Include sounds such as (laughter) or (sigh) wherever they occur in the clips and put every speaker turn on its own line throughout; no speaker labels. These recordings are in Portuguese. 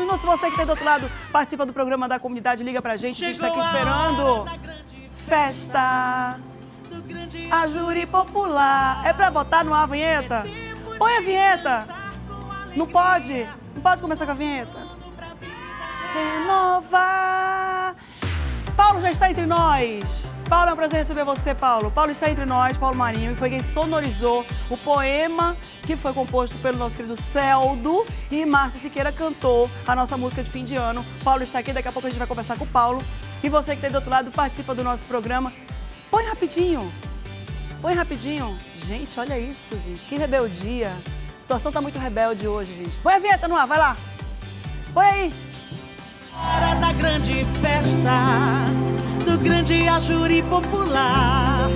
minutos. Você que está do outro lado, participa do programa da comunidade, liga pra gente. a gente está aqui esperando. Festa. A júri popular. É pra botar no ar a vinheta? Põe a vinheta. Não pode? Não pode começar com a vinheta? Renovar. Paulo já está entre nós. Paulo, é um prazer receber você, Paulo. Paulo está entre nós, Paulo Marinho, que foi quem sonorizou o poema que foi composto pelo nosso querido Celdo e Márcia Siqueira cantou a nossa música de fim de ano. Paulo está aqui, daqui a pouco a gente vai conversar com o Paulo. E você que está do outro lado, participa do nosso programa. Põe rapidinho. Põe rapidinho. Gente, olha isso, gente. Que rebeldia. A situação está muito rebelde hoje, gente. Põe a vinheta no ar, vai lá. Põe aí.
Hora da grande festa, do grande ajuri popular.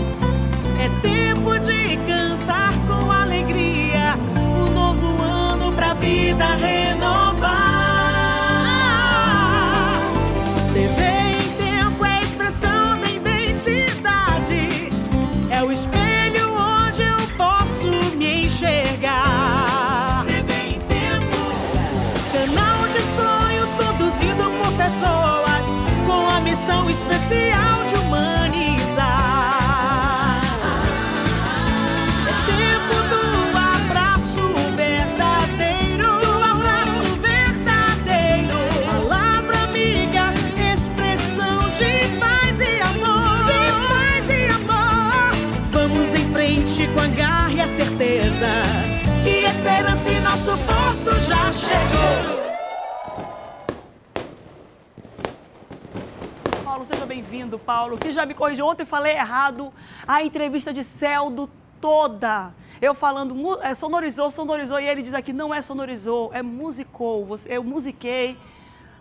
É tempo de cantar com alegria, um novo ano pra vida renovar. TV em tempo é a expressão da identidade, é o espelho missão especial de humanizar. É tempo do abraço verdadeiro, abraço verdadeiro. Palavra amiga, expressão de paz e amor, de paz e amor. Vamos em frente com a garra e a certeza que a esperança em nosso porto já chegou.
Bem-vindo, Paulo. Que já me corrigiu. Ontem falei errado a entrevista de Celdo toda. Eu falando, é, sonorizou, sonorizou, e ele diz aqui, não é sonorizou, é musicou. Eu musiquei,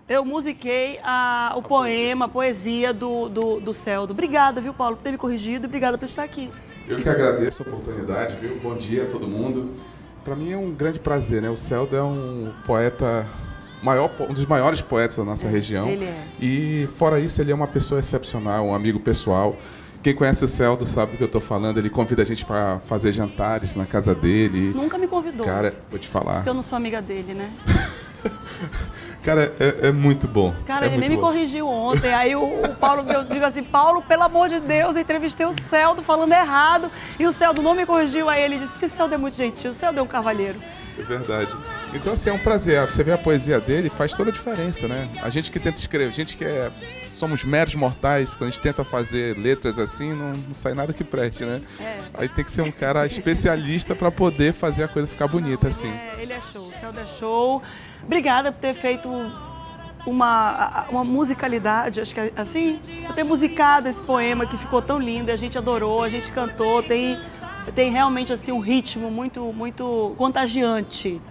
eu musiquei a- o poema, a poesia do, do, do Celdo. Obrigada, viu, Paulo, por ter me corrigido e obrigada por estar aqui.
Eu que agradeço a oportunidade, viu? Bom dia a todo mundo. Para mim é um grande prazer, né? O Celdo é um poeta maior, um dos maiores poetas da nossa região.
ele é.
E fora isso, ele é uma pessoa excepcional, um amigo pessoal. Quem conhece o Celdo sabe do que eu tô falando. Ele convida a gente para fazer jantares na casa dele.
Nunca me convidou,
Cara, vou te falar.
porque eu não sou amiga dele, né? (laughs)
Cara, é, é muito bom.
Cara,
é
ele nem me
bom.
corrigiu ontem. Aí o, o Paulo, eu digo assim, Paulo, pelo amor de Deus, eu entrevistei o Celdo falando errado. E o Celdo não me corrigiu. Aí ele disse, porque o Celdo é muito gentil, o Celdo é um cavalheiro.
É verdade. Então, assim, é um prazer. Você vê a poesia dele, faz toda a diferença, né? A gente que tenta escrever, a gente que é, somos meros mortais, quando a gente tenta fazer letras assim, não, não sai nada que preste, né?
É.
Aí tem que ser um cara especialista para poder fazer a coisa ficar bonita, assim.
É, ele é show, o Celdo é show. Obrigada por ter feito uma, uma musicalidade, acho que é assim, por ter musicado esse poema que ficou tão lindo, a gente adorou, a gente cantou, tem, tem realmente assim um ritmo muito, muito contagiante.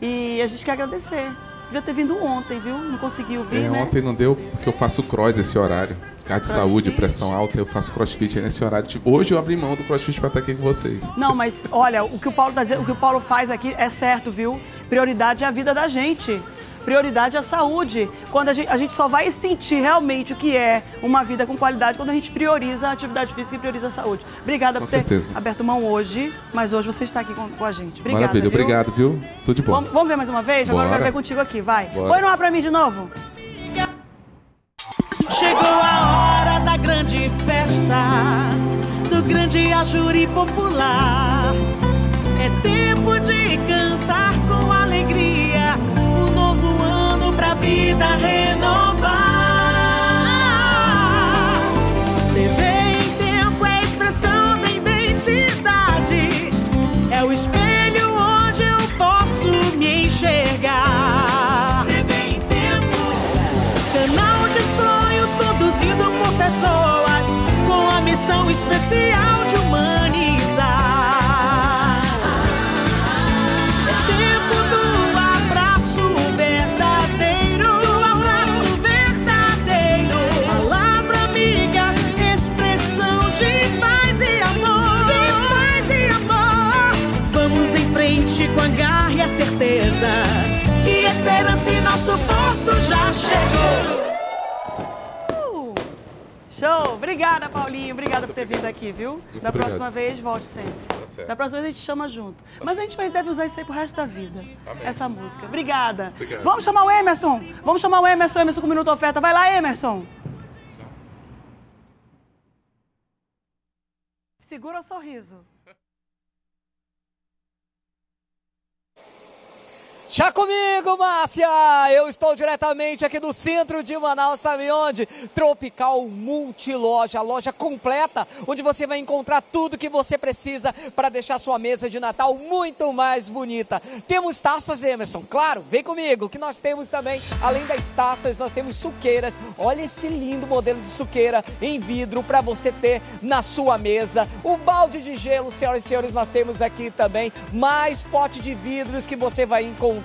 E a gente quer agradecer. Devia ter vindo ontem, viu? Não conseguiu vir,
É,
né?
ontem não deu porque eu faço cross esse horário. Cara de saúde, pressão alta, eu faço crossfit nesse horário. Tipo, hoje eu abri mão do crossfit para estar aqui com vocês.
Não, mas olha, o que o Paulo tá dizendo, o que o Paulo faz aqui é certo, viu? Prioridade é a vida da gente. Prioridade é a saúde. Quando a gente, a gente só vai sentir realmente o que é uma vida com qualidade quando a gente prioriza a atividade física e prioriza a saúde. Obrigada
Com
por ter
certeza.
aberto mão hoje, mas hoje você está aqui com, com a gente. Obrigada.
Maravilha,
viu?
obrigado, viu? Tudo de bom.
Vamos, vamos ver mais uma vez? Agora eu
Bora.
quero ver contigo aqui, vai.
Bora.
Põe no ar pra mim de novo.
Chegou a hora da grande festa, do grande ajuri popular. É tempo de cantar com alegria, vida renovar. TV em tempo é a expressão da identidade, é o espelho onde eu posso me enxergar. TV em tempo. Canal de sonhos conduzido por pessoas com a missão especial de humanizar. Nosso porto já chegou.
Uh, Show! Obrigada, Paulinho. Obrigada por ter vindo aqui, viu? da
obrigado.
próxima vez, volte sempre.
Tá.
Da próxima vez a gente chama junto. Mas a gente vai, deve usar isso aí pro resto da vida.
Amém.
Essa música. Obrigada.
Obrigado.
Vamos chamar o Emerson. Vamos chamar o Emerson. Emerson com Minuto Oferta. Vai lá, Emerson. Segura o sorriso.
Já comigo, Márcia! Eu estou diretamente aqui do centro de Manaus, sabe onde? Tropical Multiloja, a loja completa, onde você vai encontrar tudo que você precisa para deixar sua mesa de Natal muito mais bonita. Temos taças, Emerson, claro, vem comigo, que nós temos também, além das taças, nós temos suqueiras. Olha esse lindo modelo de suqueira em vidro para você ter na sua mesa. O balde de gelo, senhoras e senhores, nós temos aqui também mais pote de vidros que você vai encontrar.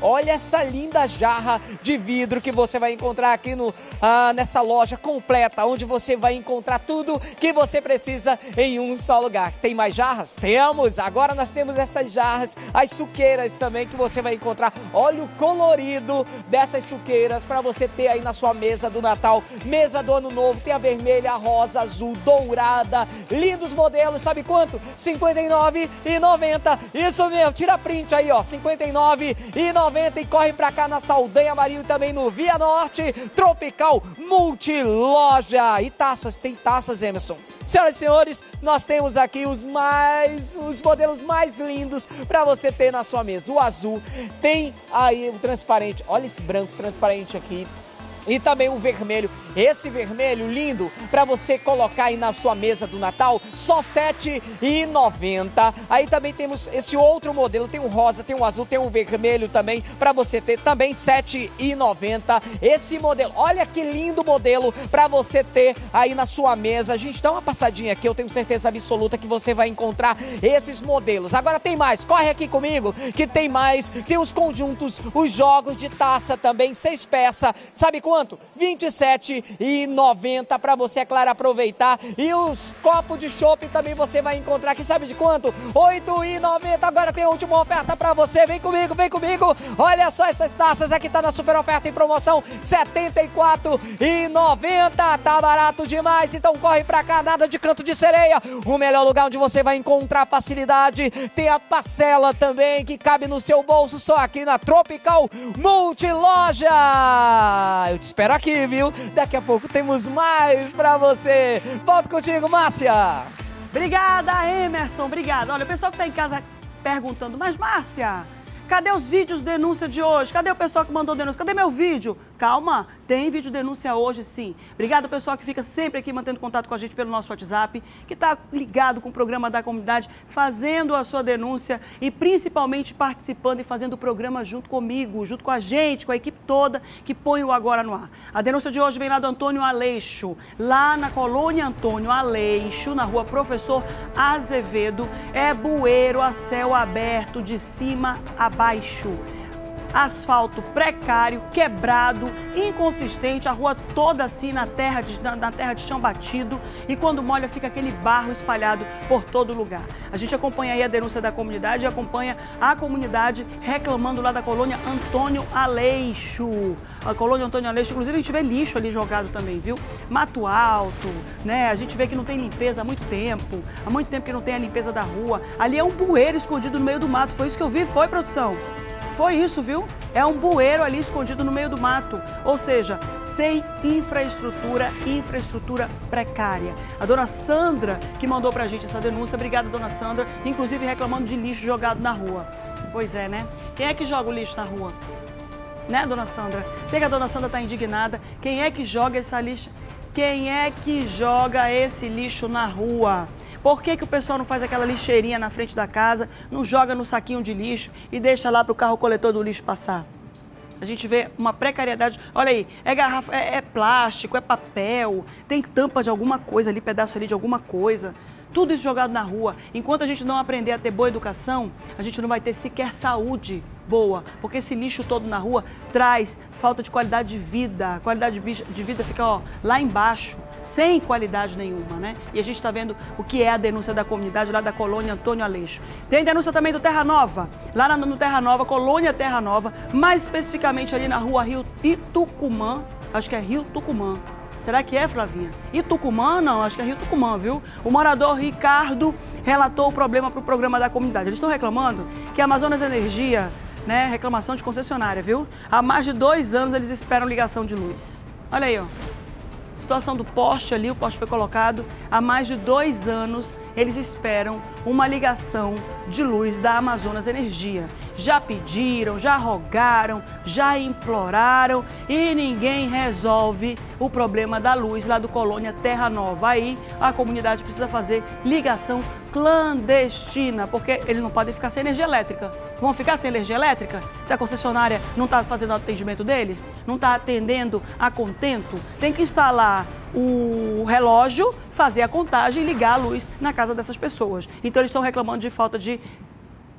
Olha essa linda jarra de vidro que você vai encontrar aqui no, ah, nessa loja completa, onde você vai encontrar tudo que você precisa em um só lugar. Tem mais jarras? Temos! Agora nós temos essas jarras, as suqueiras também que você vai encontrar. Olha o colorido dessas suqueiras para você ter aí na sua mesa do Natal, mesa do Ano Novo. Tem a vermelha, a rosa, azul, dourada, lindos modelos, sabe quanto? R$ 59,90. Isso mesmo, tira print aí, ó, R$ 59,90 e corre pra cá na Saldanha Marinho e também no Via Norte, Tropical Multiloja. E taças, tem taças, Emerson. Senhoras e senhores, nós temos aqui os mais, os modelos mais lindos para você ter na sua mesa. O azul, tem aí o transparente, olha esse branco transparente aqui. E também o vermelho, esse vermelho lindo para você colocar aí na sua mesa do Natal, só R$ 7,90. Aí também temos esse outro modelo, tem o rosa, tem o azul, tem o vermelho também para você ter também R$ 7,90. Esse modelo, olha que lindo modelo para você ter aí na sua mesa. A gente dá uma passadinha aqui, eu tenho certeza absoluta que você vai encontrar esses modelos. Agora tem mais, corre aqui comigo que tem mais, tem os conjuntos, os jogos de taça também, seis peças, sabe quanto? R$ 27 1,90 para você, é claro, aproveitar. E os copos de chopp também você vai encontrar aqui, sabe de quanto? 8,90. Agora tem a última oferta para você. Vem comigo, vem comigo. Olha só essas taças aqui, tá na super oferta em promoção, R$ 74,90. Tá barato demais, então corre para cá, nada de canto de sereia. O melhor lugar onde você vai encontrar facilidade. Tem a parcela também que cabe no seu bolso, só aqui na Tropical Multiloja. Eu te espero aqui, viu? Daqui a pouco temos mais pra você. Volto contigo, Márcia.
Obrigada, Emerson. Obrigada. Olha, o pessoal que tá em casa perguntando, mas Márcia, cadê os vídeos denúncia de hoje? Cadê o pessoal que mandou denúncia? Cadê meu vídeo? Calma, tem vídeo denúncia hoje sim. Obrigado, pessoal que fica sempre aqui mantendo contato com a gente pelo nosso WhatsApp, que está ligado com o programa da comunidade, fazendo a sua denúncia e principalmente participando e fazendo o programa junto comigo, junto com a gente, com a equipe toda que põe o Agora no Ar. A denúncia de hoje vem lá do Antônio Aleixo, lá na colônia Antônio Aleixo, na rua Professor Azevedo. É bueiro a céu aberto, de cima a baixo asfalto precário, quebrado, inconsistente, a rua toda assim na terra de, na, na, terra de chão batido e quando molha fica aquele barro espalhado por todo lugar. A gente acompanha aí a denúncia da comunidade e acompanha a comunidade reclamando lá da colônia Antônio Aleixo. A colônia Antônio Aleixo, inclusive a gente vê lixo ali jogado também, viu? Mato alto, né? A gente vê que não tem limpeza há muito tempo, há muito tempo que não tem a limpeza da rua. Ali é um bueiro escondido no meio do mato, foi isso que eu vi, foi produção? Foi isso, viu? É um bueiro ali escondido no meio do mato. Ou seja, sem infraestrutura, infraestrutura precária. A dona Sandra que mandou pra gente essa denúncia, obrigada, dona Sandra, inclusive reclamando de lixo jogado na rua. Pois é, né? Quem é que joga o lixo na rua? Né, dona Sandra? Sei que a dona Sandra tá indignada. Quem é que joga essa lixa? Quem é que joga esse lixo na rua? Por que, que o pessoal não faz aquela lixeirinha na frente da casa, não joga no saquinho de lixo e deixa lá para o carro coletor do lixo passar? A gente vê uma precariedade. Olha aí, é garrafa, é, é plástico, é papel, tem tampa de alguma coisa ali, pedaço ali de alguma coisa. Tudo isso jogado na rua. Enquanto a gente não aprender a ter boa educação, a gente não vai ter sequer saúde boa, porque esse lixo todo na rua traz falta de qualidade de vida. A qualidade de vida fica ó, lá embaixo, sem qualidade nenhuma, né? E a gente está vendo o que é a denúncia da comunidade lá da colônia Antônio Aleixo. Tem denúncia também do Terra Nova, lá no Terra Nova, colônia Terra Nova, mais especificamente ali na rua Rio Itucumã, acho que é Rio Tucumã. Será que é, Flavinha? E Tucumã? Não, acho que é Rio Tucumã, viu? O morador Ricardo relatou o problema para o programa da comunidade. Eles estão reclamando que a Amazonas Energia, né, reclamação de concessionária, viu? Há mais de dois anos eles esperam ligação de luz. Olha aí, ó. Situação do poste ali, o poste foi colocado há mais de dois anos. Eles esperam uma ligação de luz da Amazonas Energia. Já pediram, já rogaram, já imploraram e ninguém resolve o problema da luz lá do Colônia Terra Nova. Aí a comunidade precisa fazer ligação clandestina, porque eles não podem ficar sem energia elétrica. Vão ficar sem energia elétrica? Se a concessionária não está fazendo atendimento deles, não está atendendo a contento, tem que instalar o relógio, fazer a contagem e ligar a luz na casa dessas pessoas. Então eles estão reclamando de falta de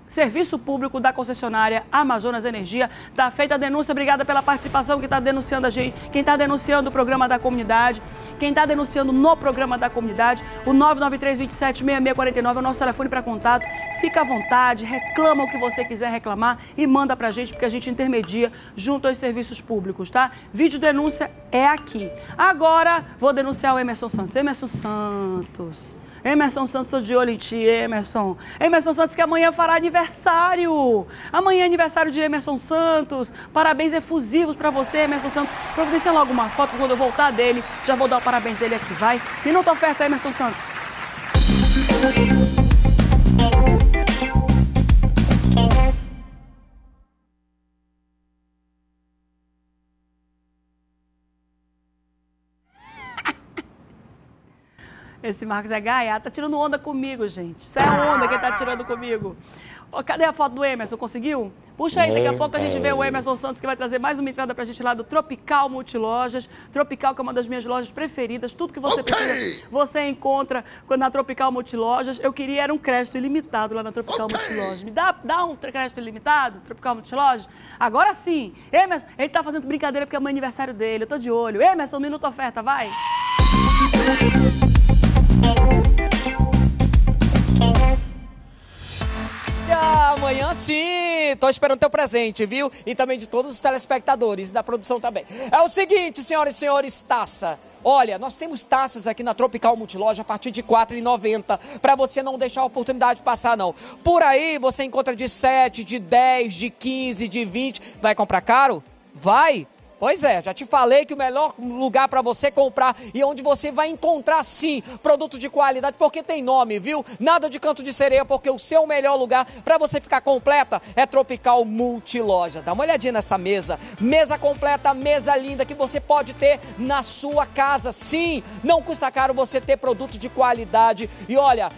Serviço Público da concessionária Amazonas Energia. Está feita a denúncia. Obrigada pela participação. Quem está denunciando a gente, quem está denunciando o programa da comunidade, quem está denunciando no programa da comunidade, o 993-27-6649 é o nosso telefone para contato. Fica à vontade, reclama o que você quiser reclamar e manda para a gente, porque a gente intermedia junto aos serviços públicos, tá? Vídeo denúncia é aqui. Agora vou denunciar o Emerson Santos. Emerson Santos. Emerson Santos, estou de olho em ti, Emerson. Emerson Santos que amanhã fará aniversário. Amanhã é aniversário de Emerson Santos. Parabéns efusivos para você, Emerson Santos. Providencia logo uma foto quando eu voltar dele. Já vou dar o parabéns dele aqui, vai. Minuto oferta, Emerson Santos. Esse Marcos é gaiato, tá tirando onda comigo, gente. Isso é onda que ele tá tirando comigo. Ô, cadê a foto do Emerson? Conseguiu? Puxa aí, daqui a pouco a gente vê o Emerson Santos que vai trazer mais uma entrada pra gente lá do Tropical Multilojas. Tropical, que é uma das minhas lojas preferidas. Tudo que você precisa, você encontra na Tropical Multilojas. Eu queria era um crédito ilimitado lá na Tropical Multilojas. Me dá, dá um crédito ilimitado, Tropical Multilojas? Agora sim. Emerson, ele tá fazendo brincadeira porque é aniversário dele. Eu tô de olho. Emerson, minuto oferta, vai.
E amanhã sim, tô esperando teu presente, viu? E também de todos os telespectadores, da produção também. É o seguinte, senhoras e senhores, taça. Olha, nós temos taças aqui na Tropical Multiloja a partir de R$ 4,90 para você não deixar a oportunidade passar não. Por aí você encontra de 7, de 10, de 15, de 20. Vai comprar caro? Vai! Pois é, já te falei que o melhor lugar para você comprar e onde você vai encontrar sim produto de qualidade, porque tem nome, viu? Nada de canto de sereia, porque o seu melhor lugar para você ficar completa é Tropical Multiloja. Dá uma olhadinha nessa mesa, mesa completa, mesa linda que você pode ter na sua casa. Sim, não custa caro você ter produto de qualidade. E olha,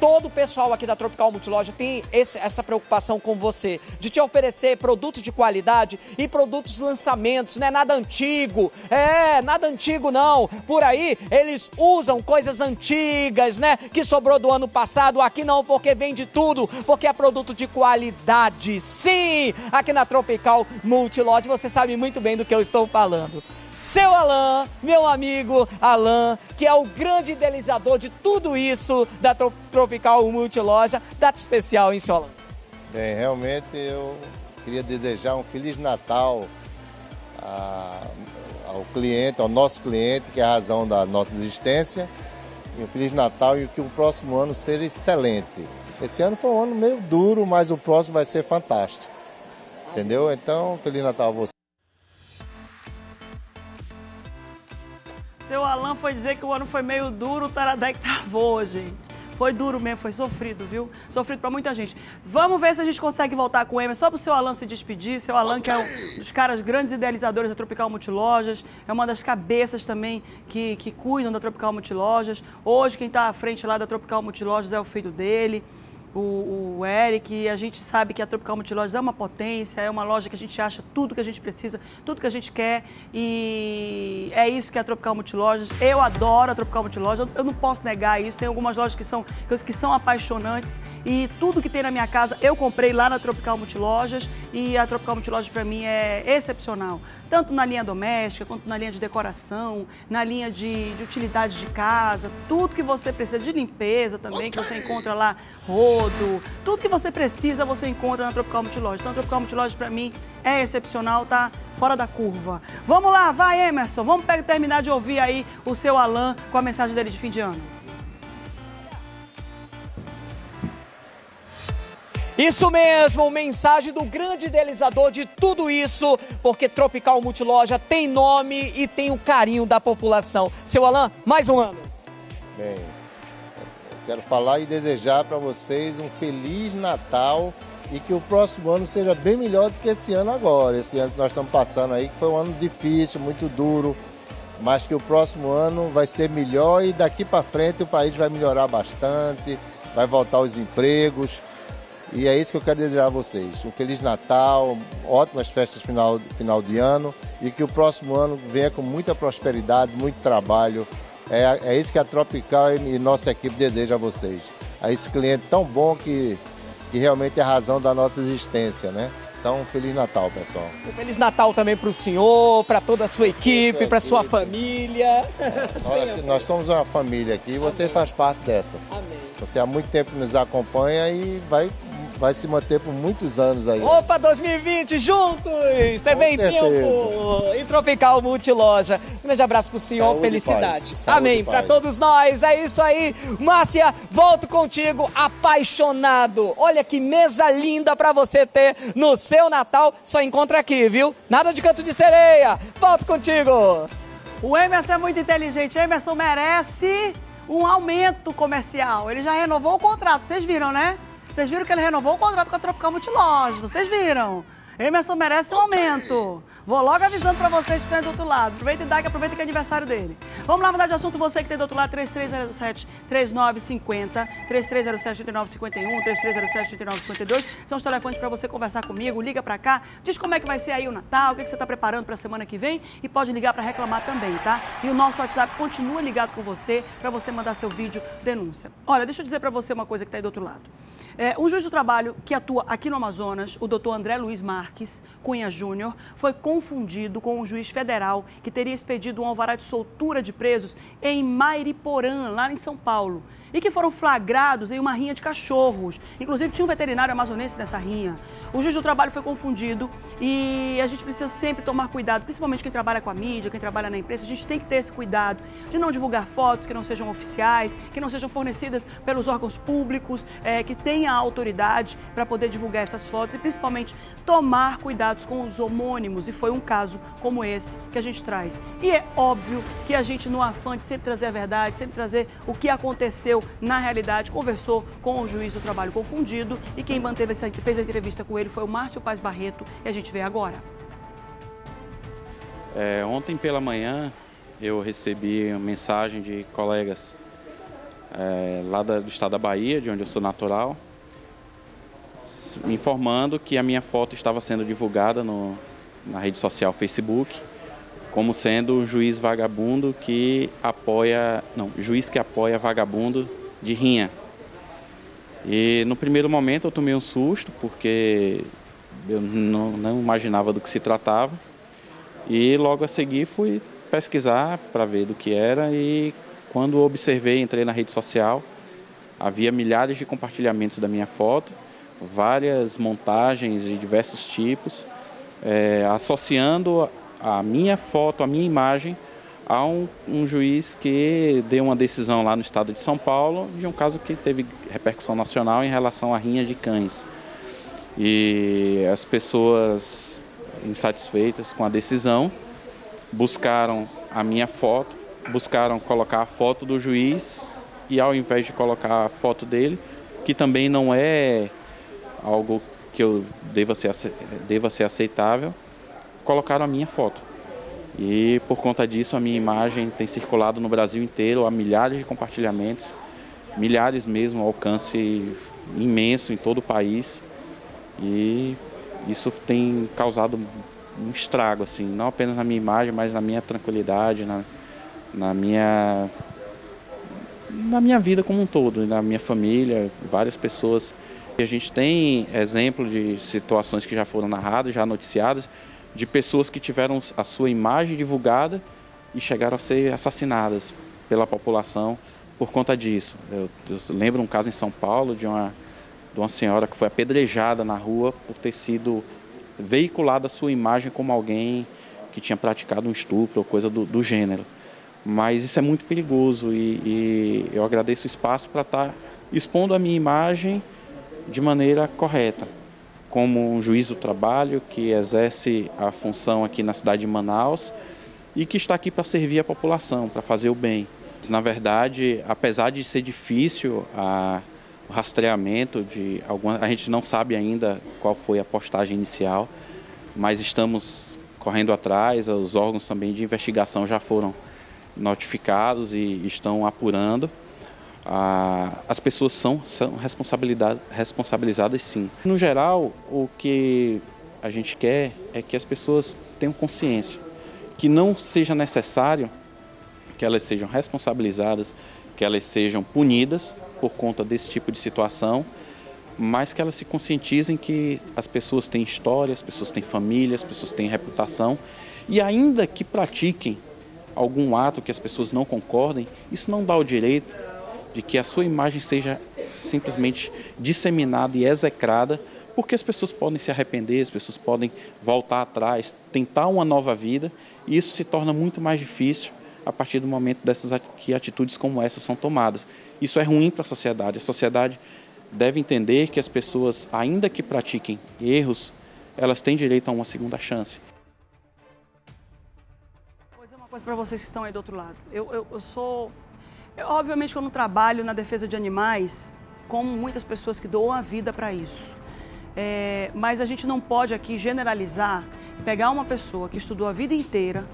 todo o pessoal aqui da Tropical Multiloja tem esse, essa preocupação com você, de te oferecer produtos de qualidade e produtos lançamentos, não é nada antigo, é, nada antigo não. Por aí eles usam coisas antigas, né, que sobrou do ano passado, aqui não, porque vende tudo, porque é produto de qualidade. Sim, aqui na Tropical Multiloja você sabe muito bem do que eu estou falando seu Alain, meu amigo Alain, que é o grande idealizador de tudo isso da Tropical Multiloja. Data especial, hein, seu Alain?
Bem, realmente eu queria desejar um Feliz Natal a, ao cliente, ao nosso cliente, que é a razão da nossa existência. E um Feliz Natal e que o próximo ano seja excelente. Esse ano foi um ano meio duro, mas o próximo vai ser fantástico. Entendeu? Então, Feliz Natal a você.
Seu Alan foi dizer que o ano foi meio duro, o Taradec travou, gente. Foi duro mesmo, foi sofrido, viu? Sofrido pra muita gente. Vamos ver se a gente consegue voltar com o Emerson, só pro seu Alan se despedir. Seu Alan, que é um dos caras grandes idealizadores da Tropical Multilojas, é uma das cabeças também que, que cuidam da Tropical Multilojas. Hoje, quem tá à frente lá da Tropical Multilojas é o filho dele o, o Eric, a gente sabe que a Tropical Multilojas é uma potência, é uma loja que a gente acha tudo que a gente precisa, tudo que a gente quer e é isso que é a Tropical Multilojas. Eu adoro a Tropical Multilojas, eu não posso negar isso, tem algumas lojas que são, que são apaixonantes e tudo que tem na minha casa eu comprei lá na Tropical Multilojas e a Tropical Multilojas para mim é excepcional, tanto na linha doméstica quanto na linha de decoração, na linha de, de utilidades de casa, tudo que você precisa de limpeza também, que você encontra lá, rodo, todo. Tudo que você precisa você encontra na Tropical Multiloja. Então, a Tropical Multiloja, pra mim, é excepcional, tá fora da curva. Vamos lá, vai, Emerson. Vamos pegar- terminar de ouvir aí o seu Alan com a mensagem dele de fim de ano.
Isso mesmo, mensagem do grande idealizador de tudo isso, porque Tropical Multiloja tem nome e tem o carinho da população. Seu Alan, mais um ano.
Bem, quero falar e desejar para vocês um feliz Natal e que o próximo ano seja bem melhor do que esse ano agora. Esse ano que nós estamos passando aí, que foi um ano difícil, muito duro, mas que o próximo ano vai ser melhor e daqui para frente o país vai melhorar bastante, vai voltar os empregos. E é isso que eu quero desejar a vocês. Um Feliz Natal, ótimas festas final, final de ano e que o próximo ano venha com muita prosperidade, muito trabalho. É, é isso que a Tropical e nossa equipe deseja a vocês. A esse cliente tão bom que, que realmente é a razão da nossa existência, né? Então, Feliz Natal, pessoal.
Um Feliz Natal também para o senhor, para toda a sua equipe, para sua família. (laughs)
Olha, que nós somos uma família aqui e você faz parte dessa.
Amém.
Você há muito tempo nos acompanha e vai, vai se manter por muitos anos aí.
Opa, 2020 juntos! Tem bem
certeza.
tempo! E Tropical Multiloja. Um grande abraço pro senhor,
Saúde
felicidade.
paz. Saúde
Amém, para todos nós. É isso aí. Márcia, volto contigo apaixonado. Olha que mesa linda para você ter no seu Natal. Só encontra aqui, viu? Nada de canto de sereia. Volto contigo.
O Emerson é muito inteligente. Emerson merece um aumento comercial. Ele já renovou o contrato, vocês viram, né? Vocês viram que ele renovou o contrato com a Tropical Multiloja, vocês viram. Emerson merece um aumento. Vou logo avisando pra vocês que estão aí do outro lado. Aproveita e dá, que aproveita que é aniversário dele. Vamos lá mudar de assunto, você que tem do outro lado, 3307-3950, 3307-3951, 3307-3952. São os telefones pra você conversar comigo. Liga pra cá, diz como é que vai ser aí o Natal, o que, que você tá preparando pra semana que vem e pode ligar pra reclamar também, tá? E o nosso WhatsApp continua ligado com você pra você mandar seu vídeo denúncia. Olha, deixa eu dizer pra você uma coisa que tá aí do outro lado. É, um juiz do trabalho que atua aqui no Amazonas, o doutor André Luiz Marques Cunha Júnior, foi confundido com um juiz federal que teria expedido um alvará de soltura de presos em Mairiporã, lá em São Paulo, e que foram flagrados em uma rinha de cachorros. Inclusive, tinha um veterinário amazonense nessa rinha. O juiz do trabalho foi confundido e a gente precisa sempre tomar cuidado, principalmente quem trabalha com a mídia, quem trabalha na imprensa, a gente tem que ter esse cuidado de não divulgar fotos que não sejam oficiais, que não sejam fornecidas pelos órgãos públicos, eh, que tenha autoridade para poder divulgar essas fotos e principalmente tomar cuidados com os homônimos. E foi um caso como esse que a gente traz. E é óbvio que a gente, no afã de sempre trazer a verdade, sempre trazer o que aconteceu na realidade, conversou com o juiz do trabalho confundido e quem manteve essa, fez a entrevista com ele foi o Márcio Paz Barreto e a gente vê agora.
É, ontem pela manhã eu recebi uma mensagem de colegas é, lá do estado da Bahia, de onde eu sou natural, informando que a minha foto estava sendo divulgada no- na rede social Facebook como sendo um juiz vagabundo que apoia, não, juiz que apoia vagabundo de rinha. E no primeiro momento eu tomei um susto porque eu não, não imaginava do que se tratava. E logo a seguir fui pesquisar para ver do que era e quando observei, entrei na rede social, havia milhares de compartilhamentos da minha foto, várias montagens de diversos tipos, eh, associando a minha foto, a minha imagem a um, um juiz que deu uma decisão lá no estado de São Paulo de um caso que teve repercussão nacional em relação à rinha de cães. E as pessoas insatisfeitas com a decisão buscaram a minha foto, buscaram colocar a foto do juiz e ao invés de colocar a foto dele, que também não é algo que eu deva ser, deva ser aceitável, colocaram a minha foto. E por conta disso a minha imagem tem circulado no Brasil inteiro, há milhares de compartilhamentos, milhares mesmo, alcance imenso em todo o país. E isso tem causado um estrago, assim, não apenas na minha imagem, mas na minha tranquilidade, na, na minha na minha vida como um todo, na minha família, várias pessoas. E a gente tem exemplo de situações que já foram narradas, já noticiadas, de pessoas que tiveram a sua imagem divulgada e chegaram a ser assassinadas pela população por conta disso. Eu, eu lembro um caso em São Paulo de uma de uma senhora que foi apedrejada na rua por ter sido veiculada a sua imagem como alguém que tinha praticado um estupro ou coisa do, do gênero. Mas isso é muito perigoso e, e eu agradeço o espaço para estar expondo a minha imagem de maneira correta, como um juiz do trabalho que exerce a função aqui na cidade de Manaus e que está aqui para servir a população, para fazer o bem. Na verdade, apesar de ser difícil a, o rastreamento de alguma, a gente não sabe ainda qual foi a postagem inicial, mas estamos correndo atrás, os órgãos também de investigação já foram notificados e estão apurando. Ah, as pessoas são, são responsabilizadas sim. No geral, o que a gente quer é que as pessoas tenham consciência, que não seja necessário que elas sejam responsabilizadas, que elas sejam punidas por conta desse tipo de situação, mas que elas se conscientizem que as pessoas têm história, as pessoas têm família, as pessoas têm reputação e ainda que pratiquem algum ato que as pessoas não concordem, isso não dá o direito de que a sua imagem seja simplesmente disseminada e execrada, porque as pessoas podem se arrepender, as pessoas podem voltar atrás, tentar uma nova vida, e isso se torna muito mais difícil a partir do momento dessas que atitudes como essas são tomadas. Isso é ruim para a sociedade. A sociedade deve entender que as pessoas, ainda que pratiquem erros, elas têm direito a uma segunda chance.
Vou dizer uma coisa para vocês que estão aí do outro lado. Eu, eu, eu sou. Eu, obviamente, eu não trabalho na defesa de animais como muitas pessoas que doam a vida para isso. É, mas a gente não pode aqui generalizar, pegar uma pessoa que estudou a vida inteira,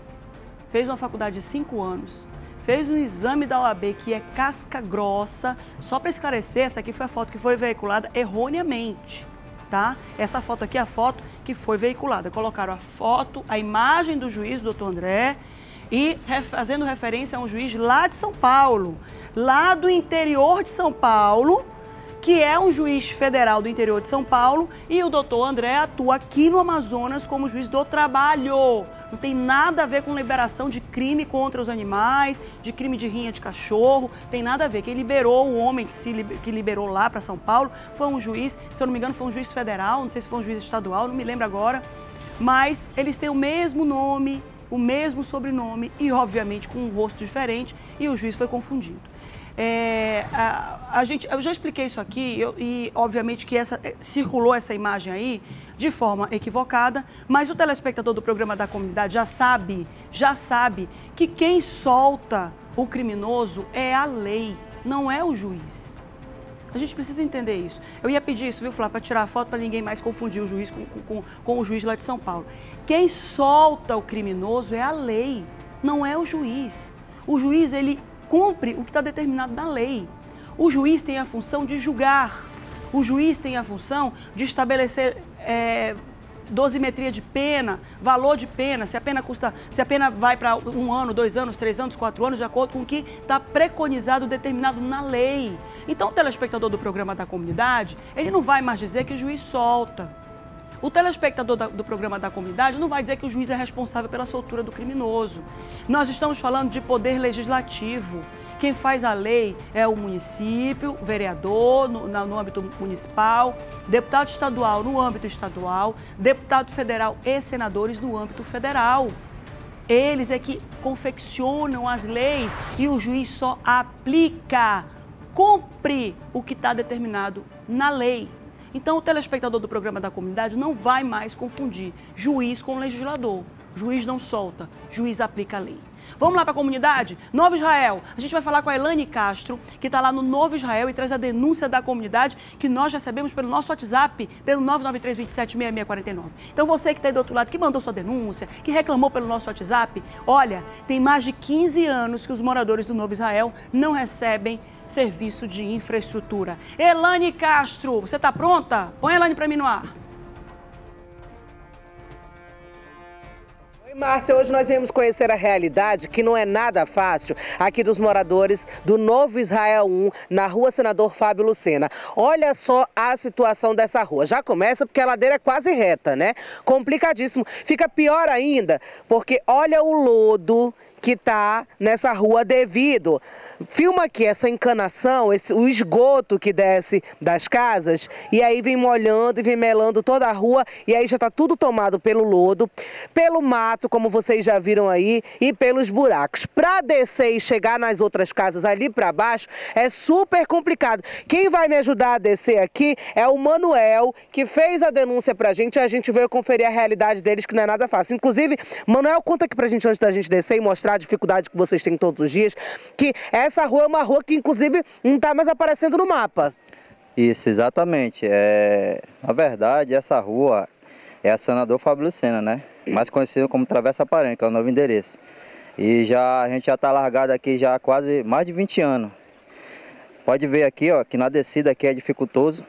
fez uma faculdade de cinco anos, fez um exame da OAB que é casca grossa. Só para esclarecer, essa aqui foi a foto que foi veiculada erroneamente, tá? Essa foto aqui é a foto que foi veiculada. Colocaram a foto, a imagem do juiz, doutor André, e fazendo referência a um juiz lá de São Paulo, lá do interior de São Paulo, que é um juiz federal do interior de São Paulo, e o doutor André atua aqui no Amazonas como juiz do trabalho não tem nada a ver com liberação de crime contra os animais, de crime de rinha de cachorro, tem nada a ver. Quem liberou o homem que, se, que liberou lá para São Paulo foi um juiz, se eu não me engano, foi um juiz federal, não sei se foi um juiz estadual, não me lembro agora, mas eles têm o mesmo nome, o mesmo sobrenome e, obviamente, com um rosto diferente, e o juiz foi confundido. É, a, a, gente, eu já expliquei isso aqui eu, e, obviamente, que essa, é, circulou essa imagem aí de forma equivocada, mas o telespectador do programa da comunidade já sabe, já sabe que quem solta o criminoso é a lei, não é o juiz. A gente precisa entender isso. Eu ia pedir isso, viu, Flávio, para tirar a foto para ninguém mais confundir o juiz com, com, com o juiz lá de São Paulo. Quem solta o criminoso é a lei, não é o juiz. O juiz, ele cumpre o que está determinado na lei. O juiz tem a função de julgar, o juiz tem a função de estabelecer é, dosimetria de pena, valor de pena, se a pena custa, se a pena vai para um ano, dois anos, três anos, quatro anos, de acordo com o que está preconizado, determinado na lei. Então, o telespectador do programa da comunidade, ele não vai mais dizer que o juiz solta. O telespectador do programa da comunidade não vai dizer que o juiz é responsável pela soltura do criminoso. Nós estamos falando de poder legislativo. Quem faz a lei é o município, vereador no, no âmbito municipal, deputado estadual no âmbito estadual, deputado federal e senadores no âmbito federal. Eles é que confeccionam as leis e o juiz só aplica, cumpre o que está determinado na lei. Então, o telespectador do programa da comunidade não vai mais confundir juiz com legislador. Juiz não solta, juiz aplica a lei. Vamos lá para a comunidade? Novo Israel. A gente vai falar com a Elane Castro, que está lá no Novo Israel e traz a denúncia da comunidade que nós recebemos pelo nosso WhatsApp, pelo 993276649. Então você que está aí do outro lado, que mandou sua denúncia, que reclamou pelo nosso WhatsApp, olha, tem mais de 15 anos que os moradores do Novo Israel não recebem serviço de infraestrutura. Elane Castro, você está pronta? Põe a Elane para mim no ar.
Márcia, hoje nós viemos conhecer a realidade que não é nada fácil aqui dos moradores do Novo Israel 1, na rua Senador Fábio Lucena. Olha só a situação dessa rua. Já começa porque a ladeira é quase reta, né? Complicadíssimo. Fica pior ainda porque olha o lodo que está nessa rua devido. Filma aqui essa encanação, esse, o esgoto que desce das casas e aí vem molhando e vem melando toda a rua e aí já está tudo tomado pelo lodo, pelo mato, como vocês já viram aí, e pelos buracos. Para descer e chegar nas outras casas ali para baixo é super complicado. Quem vai me ajudar a descer aqui é o Manuel, que fez a denúncia para a gente e a gente veio conferir a realidade deles, que não é nada fácil. Inclusive, Manuel, conta aqui para a gente antes da gente descer e mostrar a dificuldade que vocês têm todos os dias, que essa rua é uma rua que inclusive não está mais aparecendo no mapa.
Isso, exatamente. É... Na verdade, essa rua é a Senador Fábio Lucena, né? Mais conhecido como Travessa Paranha, que é o novo endereço. E já a gente já está largado aqui já há quase mais de 20 anos. Pode ver aqui, ó, que na descida aqui é dificultoso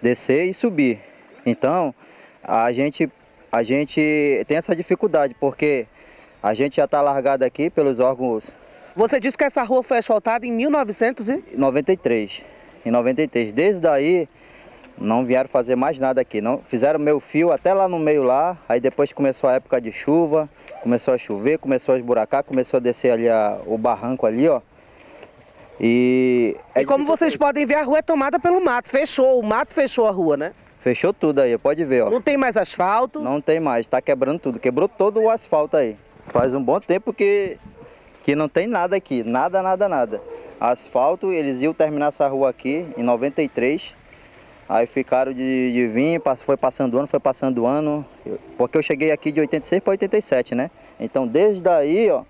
descer e subir. Então, a gente a gente tem essa dificuldade porque a gente já está largado aqui pelos órgãos
Você disse que essa rua foi asfaltada em 1900 e...
93. Em 93. Desde daí não vieram fazer mais nada aqui. Não fizeram meu fio até lá no meio lá. Aí depois começou a época de chuva, começou a chover, começou a esburacar, começou a descer ali a- o barranco ali, ó. E, é
E como vocês podem ver, a rua é tomada pelo mato. Fechou, o mato fechou a rua, né?
fechou tudo aí, pode ver, ó.
Não tem mais asfalto.
Não tem mais, tá quebrando tudo, quebrou todo o asfalto aí. Faz um bom tempo que, que não tem nada aqui, nada, nada, nada. Asfalto, eles iam terminar essa rua aqui em 93, aí ficaram de, de vir, foi passando ano, foi passando ano, porque eu cheguei aqui de 86 para 87, né? Então desde daí, ó,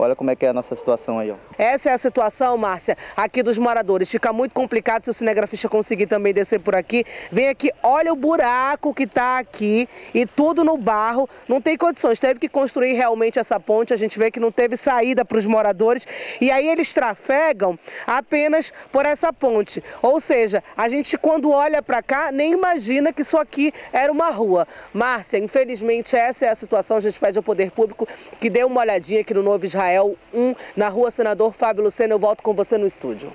olha como é que é a nossa situação aí, ó.
Essa é a situação, Márcia, aqui dos moradores. Fica muito complicado se o cinegrafista conseguir também descer por aqui. Vem aqui, olha o buraco que está aqui e tudo no barro. Não tem condições. Teve que construir realmente essa ponte. A gente vê que não teve saída para os moradores. E aí eles trafegam apenas por essa ponte. Ou seja, a gente quando olha para cá nem imagina que isso aqui era uma rua. Márcia, infelizmente essa é a situação. A gente pede ao poder público que dê uma olhadinha aqui no Novo Israel 1, na rua Senador Fábio Lucena. Eu volto com você no estúdio.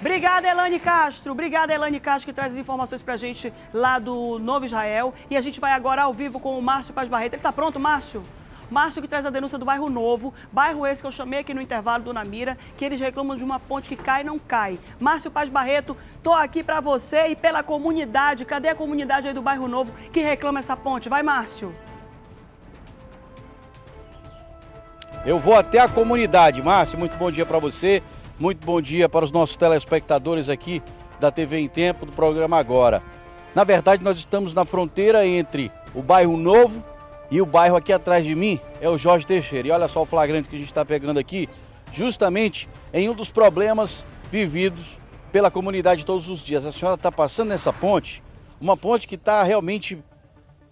Obrigada, Elane Castro. Obrigada, Elane Castro, que traz as informações pra gente lá do Novo Israel. E a gente vai agora ao vivo com o Márcio Paz Barreto. Ele tá pronto, Márcio? Márcio que traz a denúncia do bairro Novo, bairro esse que eu chamei aqui no intervalo do Namira, que eles reclamam de uma ponte que cai e não cai. Márcio Paz Barreto, tô aqui pra você e pela comunidade. Cadê a comunidade aí do bairro Novo que reclama essa ponte? Vai, Márcio.
Eu vou até a comunidade. Márcio, muito bom dia para você. Muito bom dia para os nossos telespectadores aqui da TV em Tempo, do programa Agora. Na verdade, nós estamos na fronteira entre o bairro Novo e o bairro aqui atrás de mim é o Jorge Teixeira. E olha só o flagrante que a gente está pegando aqui, justamente em um dos problemas vividos pela comunidade todos os dias. A senhora está passando nessa ponte, uma ponte que está realmente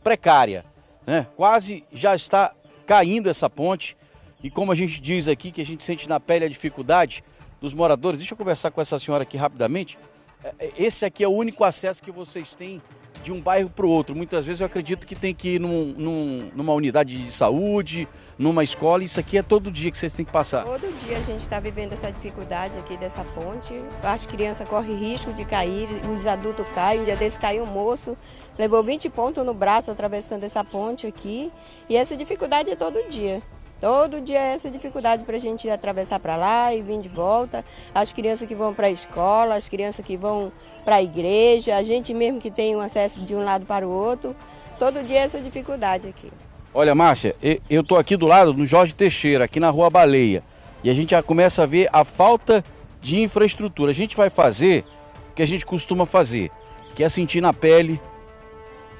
precária, né? Quase já está caindo essa ponte. E como a gente diz aqui, que a gente sente na pele a dificuldade dos moradores, deixa eu conversar com essa senhora aqui rapidamente. É, é, Esse aqui é o único acesso que vocês têm de um bairro para o outro. Muitas vezes eu acredito que tem que ir num- num- numa unidade de saúde, numa escola. Isso aqui é todo dia que vocês têm que passar.
Todo dia a gente está vivendo essa dificuldade aqui dessa ponte. As crianças correm risco de cair, os adultos caem. Um dia desse caiu um moço, levou 20 pontos no braço atravessando essa ponte aqui. E essa dificuldade é todo dia. Todo dia é essa dificuldade para a gente atravessar para lá e vir de volta. As crianças que vão para a escola, as crianças que vão para a igreja, a gente mesmo que tem um acesso de um lado para o outro. Todo dia é essa dificuldade aqui.
Olha, Márcia, eu tô aqui do lado do Jorge Teixeira, aqui na Rua Baleia. E a gente já começa a ver a falta de infraestrutura. A gente vai fazer o que a gente costuma fazer, que é sentir na pele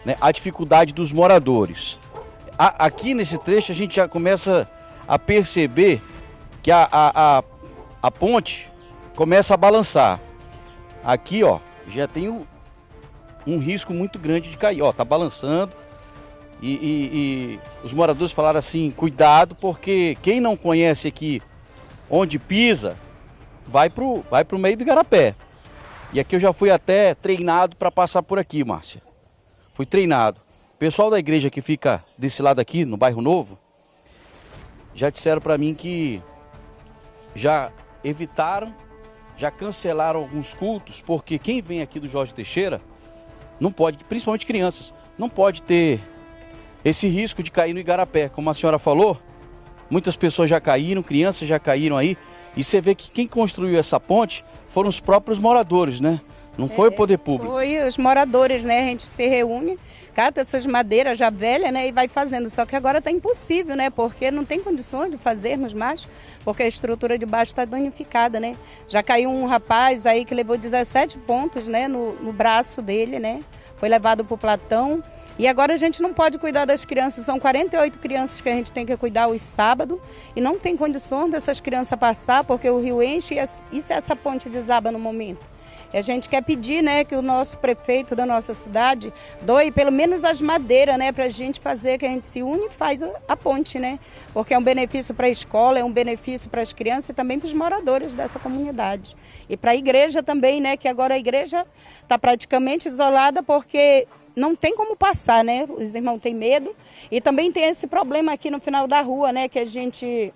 né, a dificuldade dos moradores. A- aqui nesse trecho a gente já começa a perceber que a, a, a, a ponte começa a balançar. Aqui, ó, já tem um, um risco muito grande de cair. Ó, tá balançando. E, e- e os moradores falaram assim: cuidado, porque quem não conhece aqui onde pisa, vai pro, vai pro meio do igarapé. E aqui eu já fui até treinado para passar por aqui, Márcia. Fui treinado. Pessoal da igreja que fica desse lado aqui, no bairro Novo, já disseram para mim que já evitaram, já cancelaram alguns cultos, porque quem vem aqui do Jorge Teixeira não pode, principalmente crianças, não pode ter esse risco de cair no igarapé. Como a senhora falou, Muitas pessoas já caíram, crianças já caíram aí. E você vê que quem construiu essa ponte foram os próprios moradores, né? Não foi o poder público.
Foi os moradores, né? A gente se reúne, cata essas madeiras já velhas, né? E vai fazendo. Só que agora está impossível, né? Porque não tem condições de fazermos mais, porque a estrutura de baixo está danificada, né? Já caiu um rapaz aí que levou 17 pontos, né? No, no braço dele, né? Foi levado para o Platão. E agora a gente não pode cuidar das crianças, são 48 crianças que a gente tem que cuidar os sábados e não tem condições dessas crianças passar porque o rio enche e, e se essa ponte desaba no momento? A gente quer pedir né, que o nosso prefeito da nossa cidade doe pelo menos as madeiras né, para a gente fazer, que a gente se une e faz a, a ponte, né? Porque é um benefício para a escola, é um benefício para as crianças e também para os moradores dessa comunidade. E para a igreja também, né? Que agora a igreja está praticamente isolada porque não tem como passar, né? Os irmãos têm medo. E também tem esse problema aqui no final da rua, né? Que a gente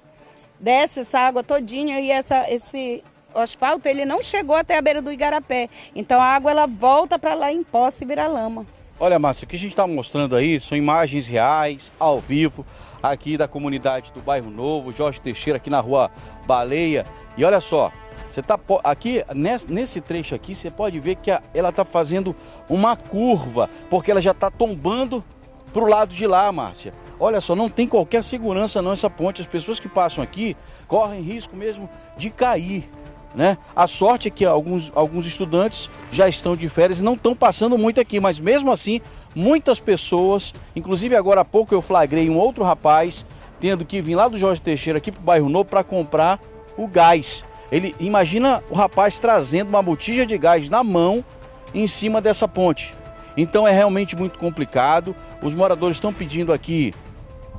desce essa água todinha e essa, esse asfalto ele não chegou até a beira do Igarapé. Então a água ela volta para lá em poça e vira lama.
Olha, Márcia, o que a gente está mostrando aí são imagens reais, ao vivo, aqui da comunidade do Bairro Novo, Jorge Teixeira, aqui na rua Baleia. E olha só, você tá aqui nesse, trecho aqui, você pode ver que ela está fazendo uma curva, porque ela já está tombando para o lado de lá, Márcia. Olha só, não tem qualquer segurança não essa ponte. As pessoas que passam aqui correm risco mesmo de cair. Né? A sorte é que alguns, alguns estudantes já estão de férias e não estão passando muito aqui, mas mesmo assim, muitas pessoas, inclusive agora há pouco eu flagrei um outro rapaz tendo que vir lá do Jorge Teixeira aqui para o bairro Novo para comprar o gás. Ele imagina o rapaz trazendo uma botija de gás na mão em cima dessa ponte. Então é realmente muito complicado. Os moradores estão pedindo aqui,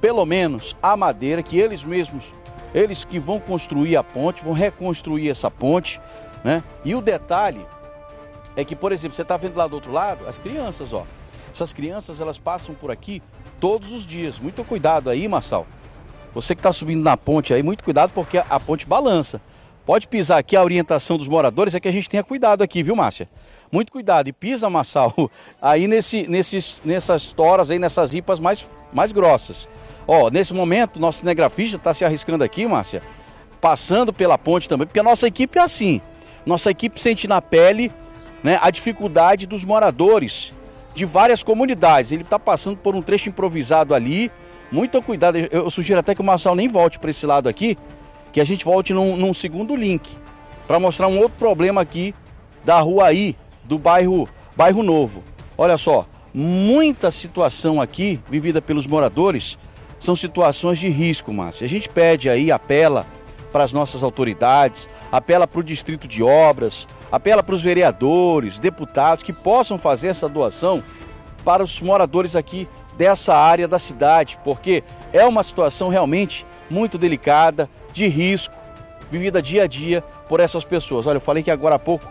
pelo menos, a madeira que eles mesmos eles que vão construir a ponte, vão reconstruir essa ponte, né? E o detalhe é que, por exemplo, você está vendo lá do outro lado as crianças, ó. Essas crianças elas passam por aqui todos os dias. Muito cuidado aí, Marçal. Você que está subindo na ponte aí, muito cuidado porque a, ponte balança. Pode pisar aqui, a orientação dos moradores é que a gente tenha cuidado aqui, viu, Márcia? Muito cuidado. E pisa, Marçal, (laughs) aí nesse, nesses, nessas toras aí, nessas ripas mais, mais grossas. Ó, nesse momento, nosso cinegrafista está se arriscando aqui, Márcia, passando pela ponte também, porque a nossa equipe é assim. Nossa equipe sente na pele né, a dificuldade dos moradores de várias comunidades. Ele está passando por um trecho improvisado ali. Muito cuidado. Eu, sugiro até que o Marçal nem volte para esse lado aqui, que a gente volte num, num segundo link para mostrar um outro problema aqui da rua aí, do bairro, bairro Novo. Olha só, muita situação aqui vivida pelos moradores são situações de risco, Márcia. A gente pede aí, apela para as nossas autoridades, apela para o Distrito de Obras, apela para os vereadores, deputados que possam fazer essa doação para os moradores aqui dessa área da cidade, porque é uma situação realmente muito delicada, de risco, vivida dia a dia por essas pessoas. Olha, eu falei que agora há pouco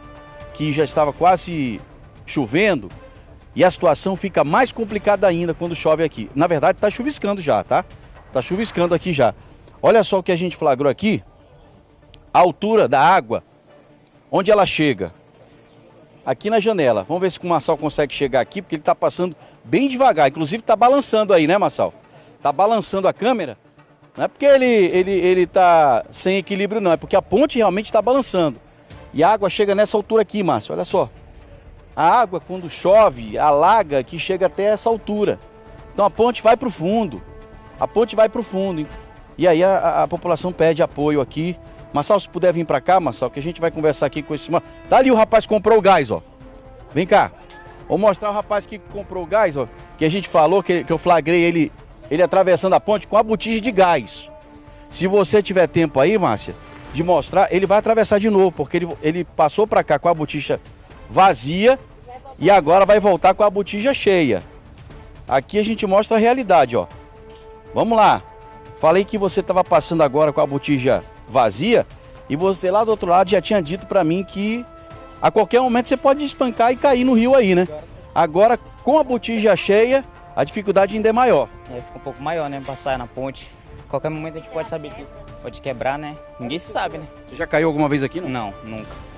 que já estava quase chovendo e a situação fica mais complicada ainda quando chove aqui. Na verdade, está chuviscando já, tá? Está chuviscando aqui já. Olha só o que a gente flagrou aqui. A altura da água, onde ela chega. Aqui na janela. Vamos ver se o Marçal consegue chegar aqui, porque ele está passando bem devagar. Inclusive está balançando aí, né, Marçal? Está balançando a câmera. Não é porque ele ele ele está sem equilíbrio, não. É porque a ponte realmente está balançando. E a água chega nessa altura aqui, Márcio. Olha só. A água, quando chove, alaga que chega até essa altura. Então a ponte vai para o fundo. A ponte vai para o fundo. E aí a, a- população pede apoio aqui. Marçal, se puder vir para cá, Marçal, que a gente vai conversar aqui com esse... Tá ali o rapaz que comprou o gás, ó. Vem cá. Vou mostrar o rapaz que comprou o gás, ó. Que a gente falou, que, que eu flagrei ele, ele atravessando a ponte com a botija de gás. Se você tiver tempo aí, Márcia, de mostrar, ele vai atravessar de novo, porque ele, ele passou para cá com a botija vazia e agora vai voltar com a botija cheia. Aqui a gente mostra a realidade, ó. Vamos lá. Falei que você estava passando agora com a botija vazia e você lá do outro lado já tinha dito para mim que a qualquer momento você pode espancar e cair no rio aí, né? Agora com a botija cheia, a dificuldade ainda é maior.
É, fica um pouco maior, né? Passar na ponte. Qualquer momento a gente pode saber que pode quebrar, né? Ninguém se sabe, né?
Você já caiu alguma vez aqui? Não,
não nunca.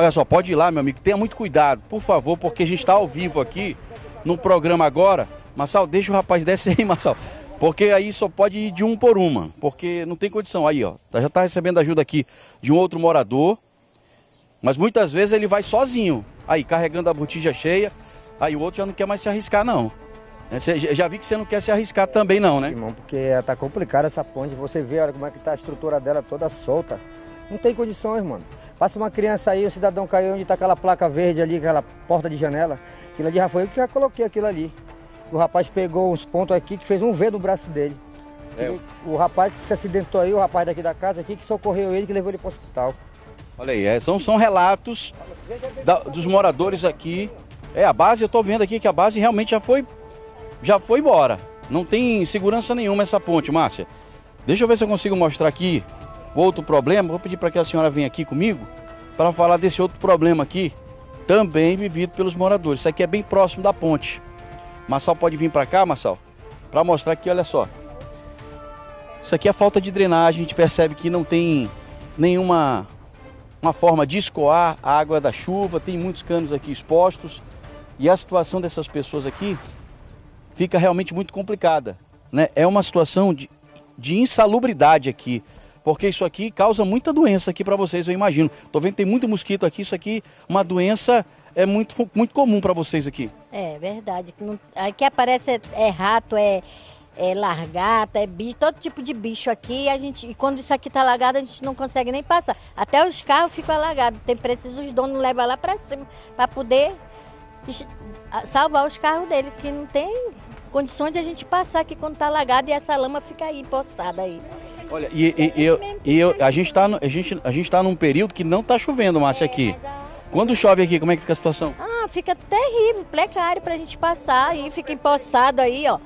Olha só, pode ir lá, meu amigo. Tenha muito cuidado, por favor, porque a gente está ao vivo aqui no programa agora. Marçal, deixa o rapaz descer aí, (laughs) Marçal. Porque aí só pode ir de um por uma, porque não tem condição. Aí, ó, já está recebendo ajuda aqui de um outro morador, mas muitas vezes ele vai sozinho, aí carregando a botija cheia, aí o outro já não quer mais se arriscar, não. É, Você, já vi que você não quer se arriscar também, não, né?
Irmão, porque tá complicada essa ponte. Você vê olha, como é que tá a estrutura dela toda solta. Não tem condições, mano. Passa uma criança aí, o cidadão caiu onde tá aquela placa verde ali, aquela porta de janela. Aquilo ali já foi eu que já coloquei aquilo ali. O rapaz pegou uns pontos aqui que fez um V no braço dele.
É.
O rapaz que se acidentou aí, o rapaz daqui da casa aqui, que socorreu ele, que levou ele para o hospital.
Olha aí, é, são, são relatos da- dos moradores aqui. É, a base, eu tô vendo aqui que a base realmente já foi, já foi embora. Não tem segurança nenhuma essa ponte, Márcia. Deixa eu ver se eu consigo mostrar aqui outro problema. Vou pedir para que a senhora venha aqui comigo para falar desse outro problema aqui, também vivido pelos moradores. Isso aqui é bem próximo da ponte. Marçal pode vir para cá, Marçal, para mostrar aqui, olha só. Isso aqui é falta de drenagem, a gente percebe que não tem nenhuma uma forma de escoar a água da chuva, tem muitos canos aqui expostos e a situação dessas pessoas aqui fica realmente muito complicada. Né? É uma situação de, de insalubridade aqui, porque isso aqui causa muita doença aqui para vocês, eu imagino. Tô vendo que tem muito mosquito aqui, isso aqui, uma doença é muito, muito comum para vocês aqui.
É verdade. Aqui aparece é, é rato, é, é largata, é bicho, todo tipo de bicho aqui. A gente, e quando isso aqui tá alagado, a gente não consegue nem passar. Até os carros ficam alagados. Tem preciso os donos levar lá para cima para poder salvar os carros dele, que não tem condições de a gente passar aqui quando tá alagado e essa lama fica aí empoçada aí.
Olha, e, e- e eu, e eu- a gente está a gente, a gente tá num período que não tá chovendo, Márcia, aqui. Quando chove aqui, como é que fica a situação?
Ah, fica terrível, precário pra gente passar aí, fica empossado aí, ó.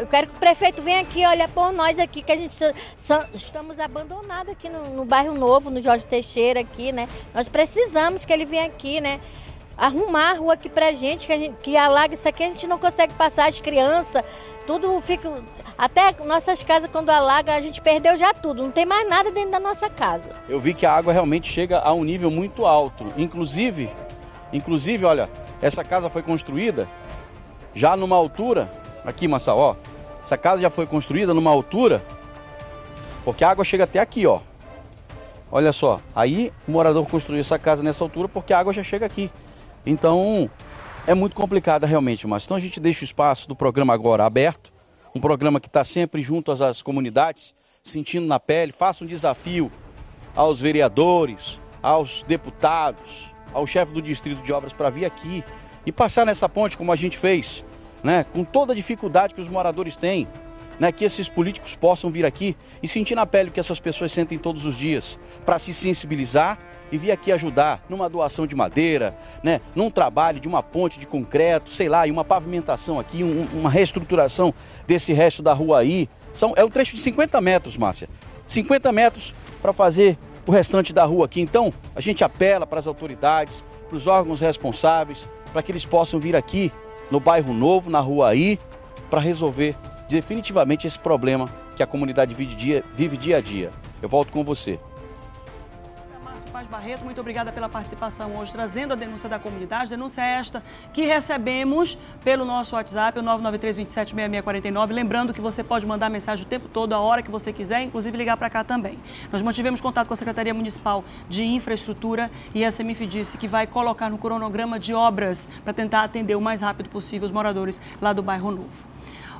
Eu quero que o prefeito venha aqui olhar por nós aqui, que a gente só- só- estamos abandonados aqui no, no bairro Novo, no Jorge Teixeira aqui, né? Nós precisamos que ele venha aqui, né? Arrumar a rua aqui pra gente, que, a gente, que alaga isso aqui, a gente não consegue passar, as crianças, tudo fica... Até nossas casas, quando alaga, a gente perdeu já tudo, não tem mais nada dentro da nossa casa.
Eu vi que a água realmente chega a um nível muito alto. Inclusive, inclusive, olha, essa casa foi construída já numa altura, aqui, Massal, ó. Essa casa já foi construída numa altura, porque a água chega até aqui, ó. Olha só, aí o morador construiu essa casa nessa altura porque a água já chega aqui. Então, é muito complicada realmente, mas então a gente deixa o espaço do programa agora aberto, um programa que está sempre junto às, às comunidades, sentindo na pele, faça um desafio aos vereadores, aos deputados, ao chefe do distrito de obras para vir aqui e passar nessa ponte como a gente fez, né? Com toda a dificuldade que os moradores têm, né? Que esses políticos possam vir aqui e sentir na pele o que essas pessoas sentem todos os dias, para se sensibilizar e vir aqui ajudar numa doação de madeira, né? Num trabalho de uma ponte de concreto, sei lá, e uma pavimentação aqui, um- uma reestruturação desse resto da rua aí. São, é um trecho de 50 metros, Márcia. 50 metros para fazer o restante da rua aqui. Então, a gente apela para as autoridades, para os órgãos responsáveis, para que eles possam vir aqui no bairro Novo, na rua aí, para resolver definitivamente esse problema que a comunidade vive dia, vive dia a dia. Eu volto com você.
Paz Barreto, muito obrigada pela participação hoje, trazendo a denúncia da comunidade. Denúncia esta que recebemos pelo nosso WhatsApp, o 993276649. Lembrando que você pode mandar mensagem o tempo todo, a hora que você quiser, inclusive ligar para cá também. Nós mantivemos contato com a Secretaria Municipal de Infraestrutura e a Semif disse que vai colocar no cronograma de obras para tentar atender o mais rápido possível os moradores lá do bairro Novo.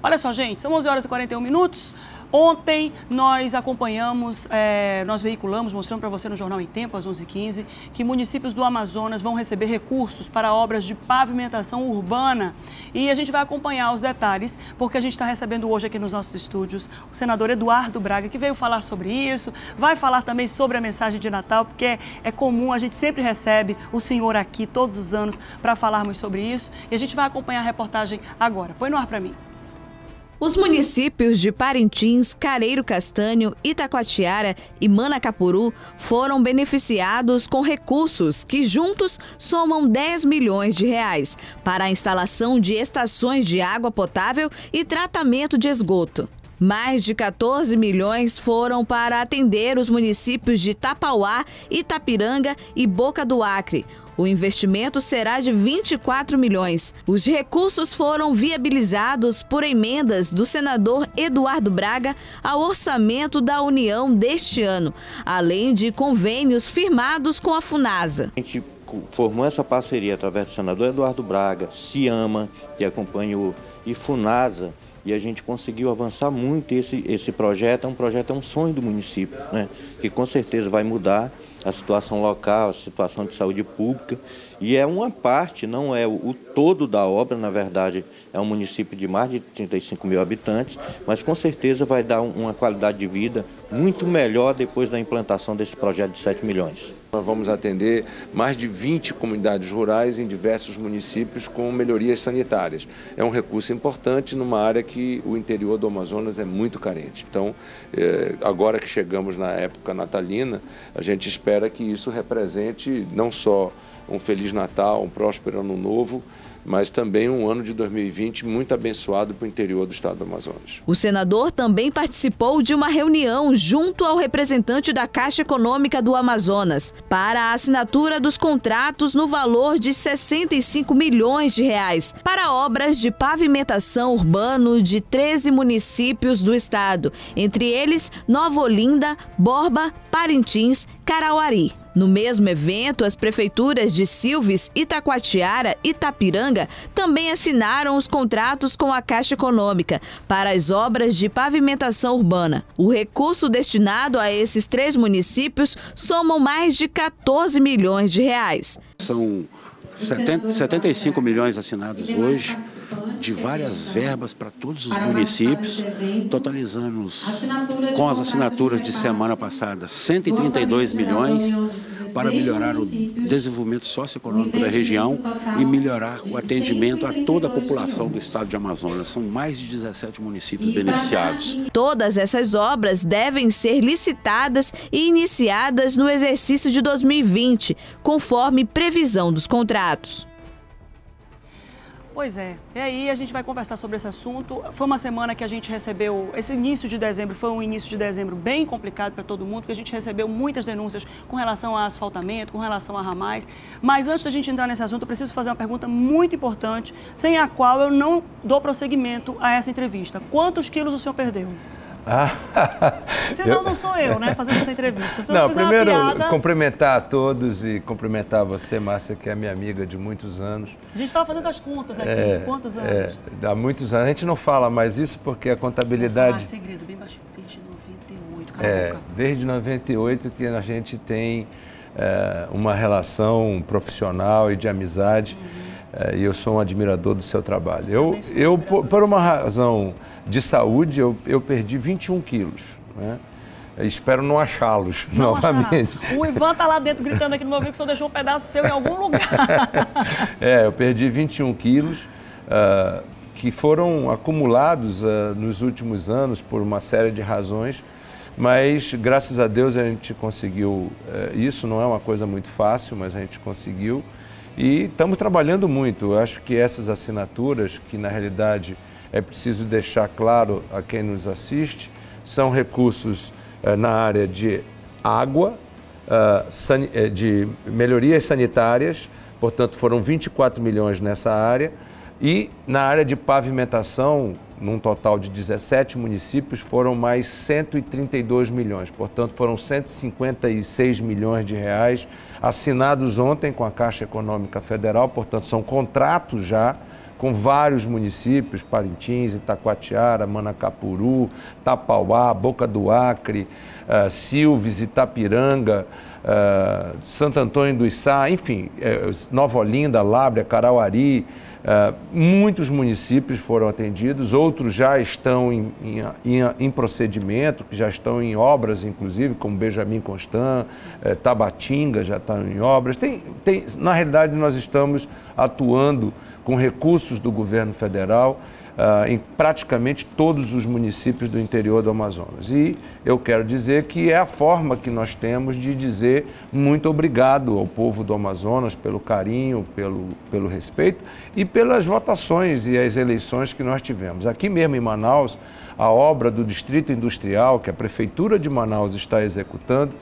Olha só, gente, são 11 horas e 41 minutos. Ontem nós acompanhamos, eh, nós veiculamos, mostrando para você no Jornal em Tempo, às 11h15, que municípios do Amazonas vão receber recursos para obras de pavimentação urbana. E a gente vai acompanhar os detalhes, porque a gente está recebendo hoje aqui nos nossos estúdios o senador Eduardo Braga, que veio falar sobre isso, vai falar também sobre a mensagem de Natal, porque é, é comum, a gente sempre recebe o senhor aqui todos os anos para falarmos sobre isso. E a gente vai acompanhar a reportagem agora. Põe no ar para mim.
Os municípios de Parintins, Careiro Castanho, Itacoatiara e Manacapuru foram beneficiados com recursos que juntos somam 10 milhões de reais para a instalação de estações de água potável e tratamento de esgoto. Mais de 14 milhões foram para atender os municípios de Tapauá, Itapiranga e Boca do Acre. O investimento será de 24 milhões. Os recursos foram viabilizados por emendas do senador Eduardo Braga ao orçamento da União deste ano, além de convênios firmados com a Funasa.
Formou essa parceria através do senador Eduardo Braga, Ciama, que acompanha o e Funasa, e a gente conseguiu avançar muito esse, esse projeto. É um projeto, é um sonho do município, né? que com certeza vai mudar a situação local, a situação de saúde pública, e é uma parte, não é o, o todo da obra, na verdade, é um município de mais de 35 mil habitantes, mas com certeza vai dar uma qualidade de vida muito melhor depois da implantação desse projeto de 7 milhões.
Nós vamos atender mais de 20 comunidades rurais em diversos municípios com melhorias sanitárias. É um recurso importante numa área que o interior do Amazonas é muito carente. Então, eh, agora que chegamos na época natalina, a gente espera que isso represente não só um Feliz Natal, um próspero Ano Novo, mas também um ano de 2020 muito abençoado para o interior do estado do Amazonas.
O senador também participou de uma reunião junto ao representante da Caixa Econômica do Amazonas para a assinatura dos contratos no valor de 65 milhões de reais para obras de pavimentação urbano de 13 municípios do estado, entre eles Nova Olinda, Borba, Parintins, Carauari. No mesmo evento, as prefeituras de Silves, Itacoatiara e Itapiranga também assinaram os contratos com a Caixa Econômica para as obras de pavimentação urbana. O recurso destinado a esses três municípios somam mais de 14 milhões de reais.
São 70, 75 milhões assinados hoje, de várias verbas para todos os municípios, totalizando com as assinaturas de semana passada 132 milhões para melhorar o desenvolvimento socioeconômico da região e melhorar o atendimento a toda a população do estado de Amazonas. São mais de 17 municípios beneficiados.
Todas essas obras devem ser licitadas e iniciadas no exercício de 2020, conforme previsão dos contratos.
Pois é. E aí a gente vai conversar sobre esse assunto. Foi uma semana que a gente recebeu, esse início de dezembro foi um início de dezembro bem complicado para todo mundo, porque a gente recebeu muitas denúncias com relação a asfaltamento, com relação a ramais. Mas antes da gente entrar nesse assunto, eu preciso fazer uma pergunta muito importante, sem a qual eu não dou prosseguimento a essa entrevista. Quantos quilos o senhor perdeu?
Ah,
Senão não sou eu, né, fazendo essa entrevista. Se eu
não, primeiro
piada-
cumprimentar a todos e cumprimentar você, Márcia, que é minha amiga de muitos anos.
A gente estava fazendo as contas aqui,
É,
de quantos anos?
é, há muitos anos. A gente não fala mais isso porque a
Ah,
contabilidade.
segredo, bem baixinho, desde 98,
É,
caraca.
desde 98 que a gente tem é, uma relação profissional e de amizade. é, e eu sou um admirador do seu trabalho. Eu, eu por, por uma razão de saúde, eu, eu perdi 21 quilos. Né? Espero não achá-los novamente.
O Ivan tá lá dentro gritando aqui no meu ouvido que o senhor deixou um pedaço seu em algum lugar. (laughs)
É, eu perdi 21 quilos, ah, que foram acumulados ah, nos últimos anos por uma série de razões, mas graças a Deus a gente conseguiu eh, isso. Não é uma coisa muito fácil, mas a gente conseguiu. E estamos trabalhando muito. Eu acho que essas assinaturas, que na realidade é preciso deixar claro a quem nos assiste, são recursos eh, na área de água, sani- eh, de melhorias sanitárias, portanto foram 24 milhões nessa área, e na área de pavimentação, num total de 17 municípios, foram mais 132 milhões, portanto foram 156 milhões de reais assinados ontem com a Caixa Econômica Federal, portanto são contratos já com vários municípios, Parintins, Itacoatiara, Manacapuru, Tapauá, Boca do Acre, uh, Silves, Itapiranga, uh, Santo Antônio do Içá, enfim, eh, Nova Olinda, Lábrea, Carauari, uh, muitos municípios foram atendidos, outros já estão em, em, em, em procedimento, que já estão em obras, inclusive, como Benjamin Constant, eh, Tabatinga já estão em obras. Tem, tem, na realidade, nós estamos atuando com recursos do governo federal ah, em praticamente todos os municípios do interior do Amazonas. E eu quero dizer que é a forma que nós temos de dizer muito obrigado ao povo do Amazonas pelo carinho, pelo, pelo respeito e pelas votações e as eleições que nós tivemos. Aqui mesmo em Manaus, a obra do Distrito Industrial, que a Prefeitura de Manaus está executando,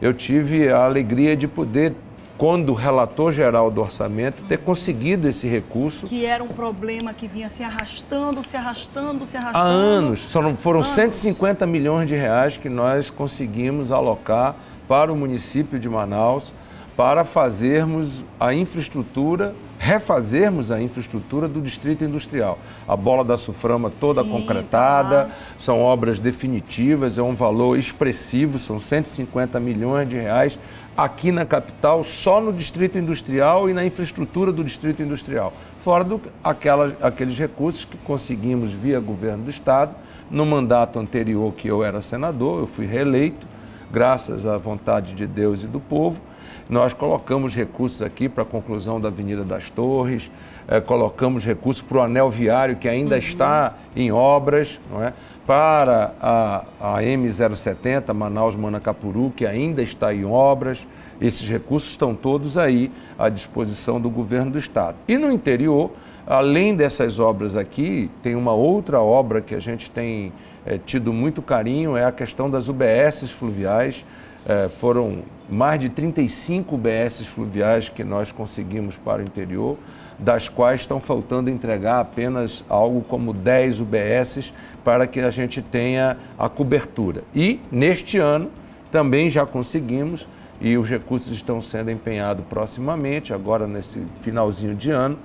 eu tive a alegria de poder quando o relator geral do orçamento, ter conseguido esse recurso
Que era um problema que vinha se arrastando, se arrastando, se arrastando.
há anos. Só foram
Anos.
150 milhões de reais que nós conseguimos alocar para o município de Manaus para fazermos a infraestrutura, refazermos a infraestrutura do distrito industrial. A bola da Suframa toda
Sim,
concretada,
tá.
são obras definitivas, é um valor expressivo, são 150 milhões de reais aqui na capital, só no distrito industrial e na infraestrutura do distrito industrial. Fora do, aquelas, aqueles recursos que conseguimos via governo do estado. No mandato anterior que eu era senador, eu fui reeleito, graças à vontade de Deus e do povo. Nós colocamos recursos aqui para a conclusão da Avenida das Torres, eh, colocamos recursos para o anel viário que ainda está em obras, não é? Para a, a M070, Manaus-Manacapuru, que ainda está em obras. Esses recursos estão todos aí à disposição do governo do Estado. E no interior, além dessas obras aqui, tem uma outra obra que a gente tem eh, tido muito carinho, é a questão das UBSs fluviais. Eh, foram mais de 35 UBSs fluviais que nós conseguimos para o interior, das quais estão faltando entregar apenas algo como 10 UBSs para que a gente tenha a cobertura. E neste ano também já conseguimos e os recursos estão sendo empenhados proximamente, agora nesse finalzinho de ano,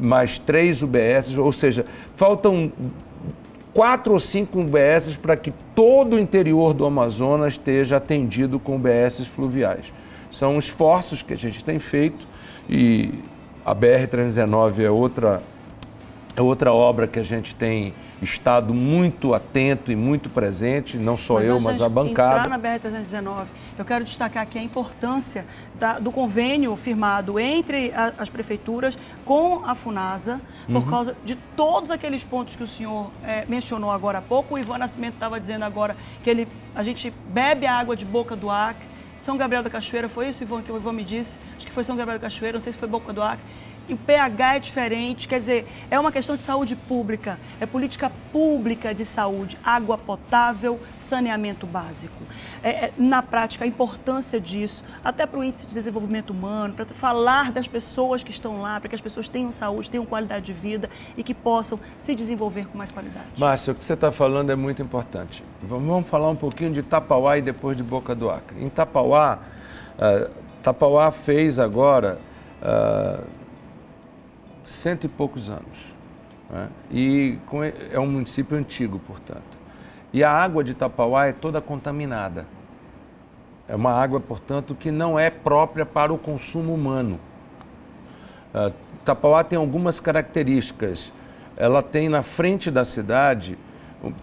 mais três UBSs, ou seja, faltam quatro ou cinco UBSs para que todo o interior do Amazonas esteja atendido com UBSs fluviais. São esforços que a gente tem feito e a BR-319 é outra, é outra obra que a gente tem estado muito atento e muito presente, não só eu,
antes
mas a bancada.
Entrar na BR-319, eu quero destacar aqui a importância da- do convênio firmado entre a- as prefeituras com a FUNASA, por
Uhum.
causa de todos aqueles pontos que o senhor eh, mencionou agora há pouco. O Ivan Nascimento estava dizendo agora que ele, a gente bebe a água de boca do Acre. São Gabriel da Cachoeira, foi isso, Ivan, que o Ivan me disse? Acho que foi São Gabriel da Cachoeira, não sei se foi Boca do Acre. E o pH é diferente, quer dizer, é uma questão de saúde pública, é política pública de saúde, água potável, saneamento básico. É, é, na prática, a importância disso, até para o índice de desenvolvimento humano, para falar das pessoas que estão lá, para que as pessoas tenham saúde, tenham qualidade de vida e que possam se desenvolver com mais qualidade.
Márcia, o que você está falando é muito importante. Vamos falar um pouquinho de Tapauá e depois de Boca do Acre. Em Tapauá, ah, Tapauá fez agora ah, cento e poucos anos. né? E é um município antigo, portanto. E a água de Tapauá é toda contaminada. É uma água, portanto, que não é própria para o consumo humano. Ah, Tapauá tem algumas características. Ela tem na frente da cidade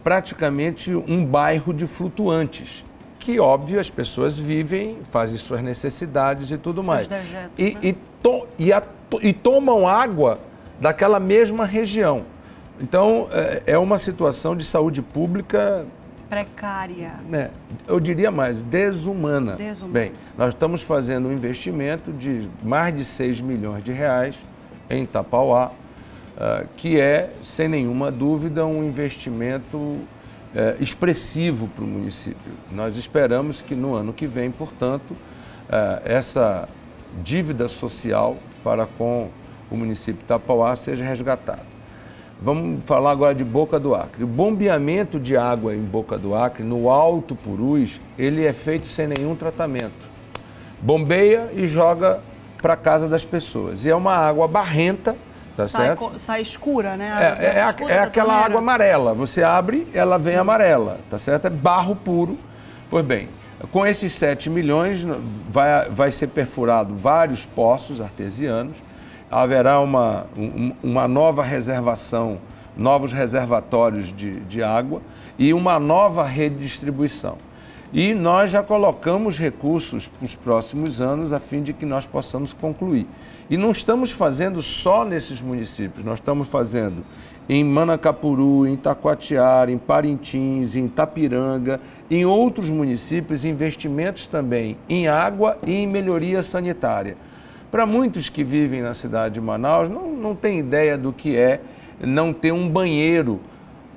praticamente um bairro de flutuantes, que óbvio as pessoas vivem, fazem suas necessidades e tudo mais.
dejetos,
E,
né?
e, to- e a- e tomam água daquela mesma região. Então é- é uma situação de saúde pública
Precária.
né, eu diria mais, desumana.
Desumana.
Bem, nós estamos fazendo um investimento de mais de 6 milhões de reais em Tapauá, ah, que é, sem nenhuma dúvida, um investimento eh, expressivo para o município. Nós esperamos que no ano que vem, portanto, ah, essa dívida social para com o município de Tapauá seja resgatada. Vamos falar agora de Boca do Acre. O bombeamento de água em Boca do Acre, no Alto Purus, ele é feito sem nenhum tratamento. Bombeia e joga para casa das pessoas. E é uma água barrenta, tá
sai,
certo?
co- sai escura, né?
É, é, a-
escura
é aquela
torneira.
água amarela. Você abre, ela vem amarela, tá certo? É barro puro. Pois bem, com esses 7 milhões vai, vai ser perfurado vários poços artesianos. Haverá uma, um- uma nova reservação, novos reservatórios de, de água e uma nova rede de distribuição. E nós já colocamos recursos para os próximos anos a fim de que nós possamos concluir. E não estamos fazendo só nesses municípios, nós estamos fazendo em Manacapuru, em Taquatiara, em Parintins, em Tapiranga, em outros municípios, investimentos também em água e em melhoria sanitária. Para muitos que vivem na cidade de Manaus, não, não tem ideia do que é não ter um banheiro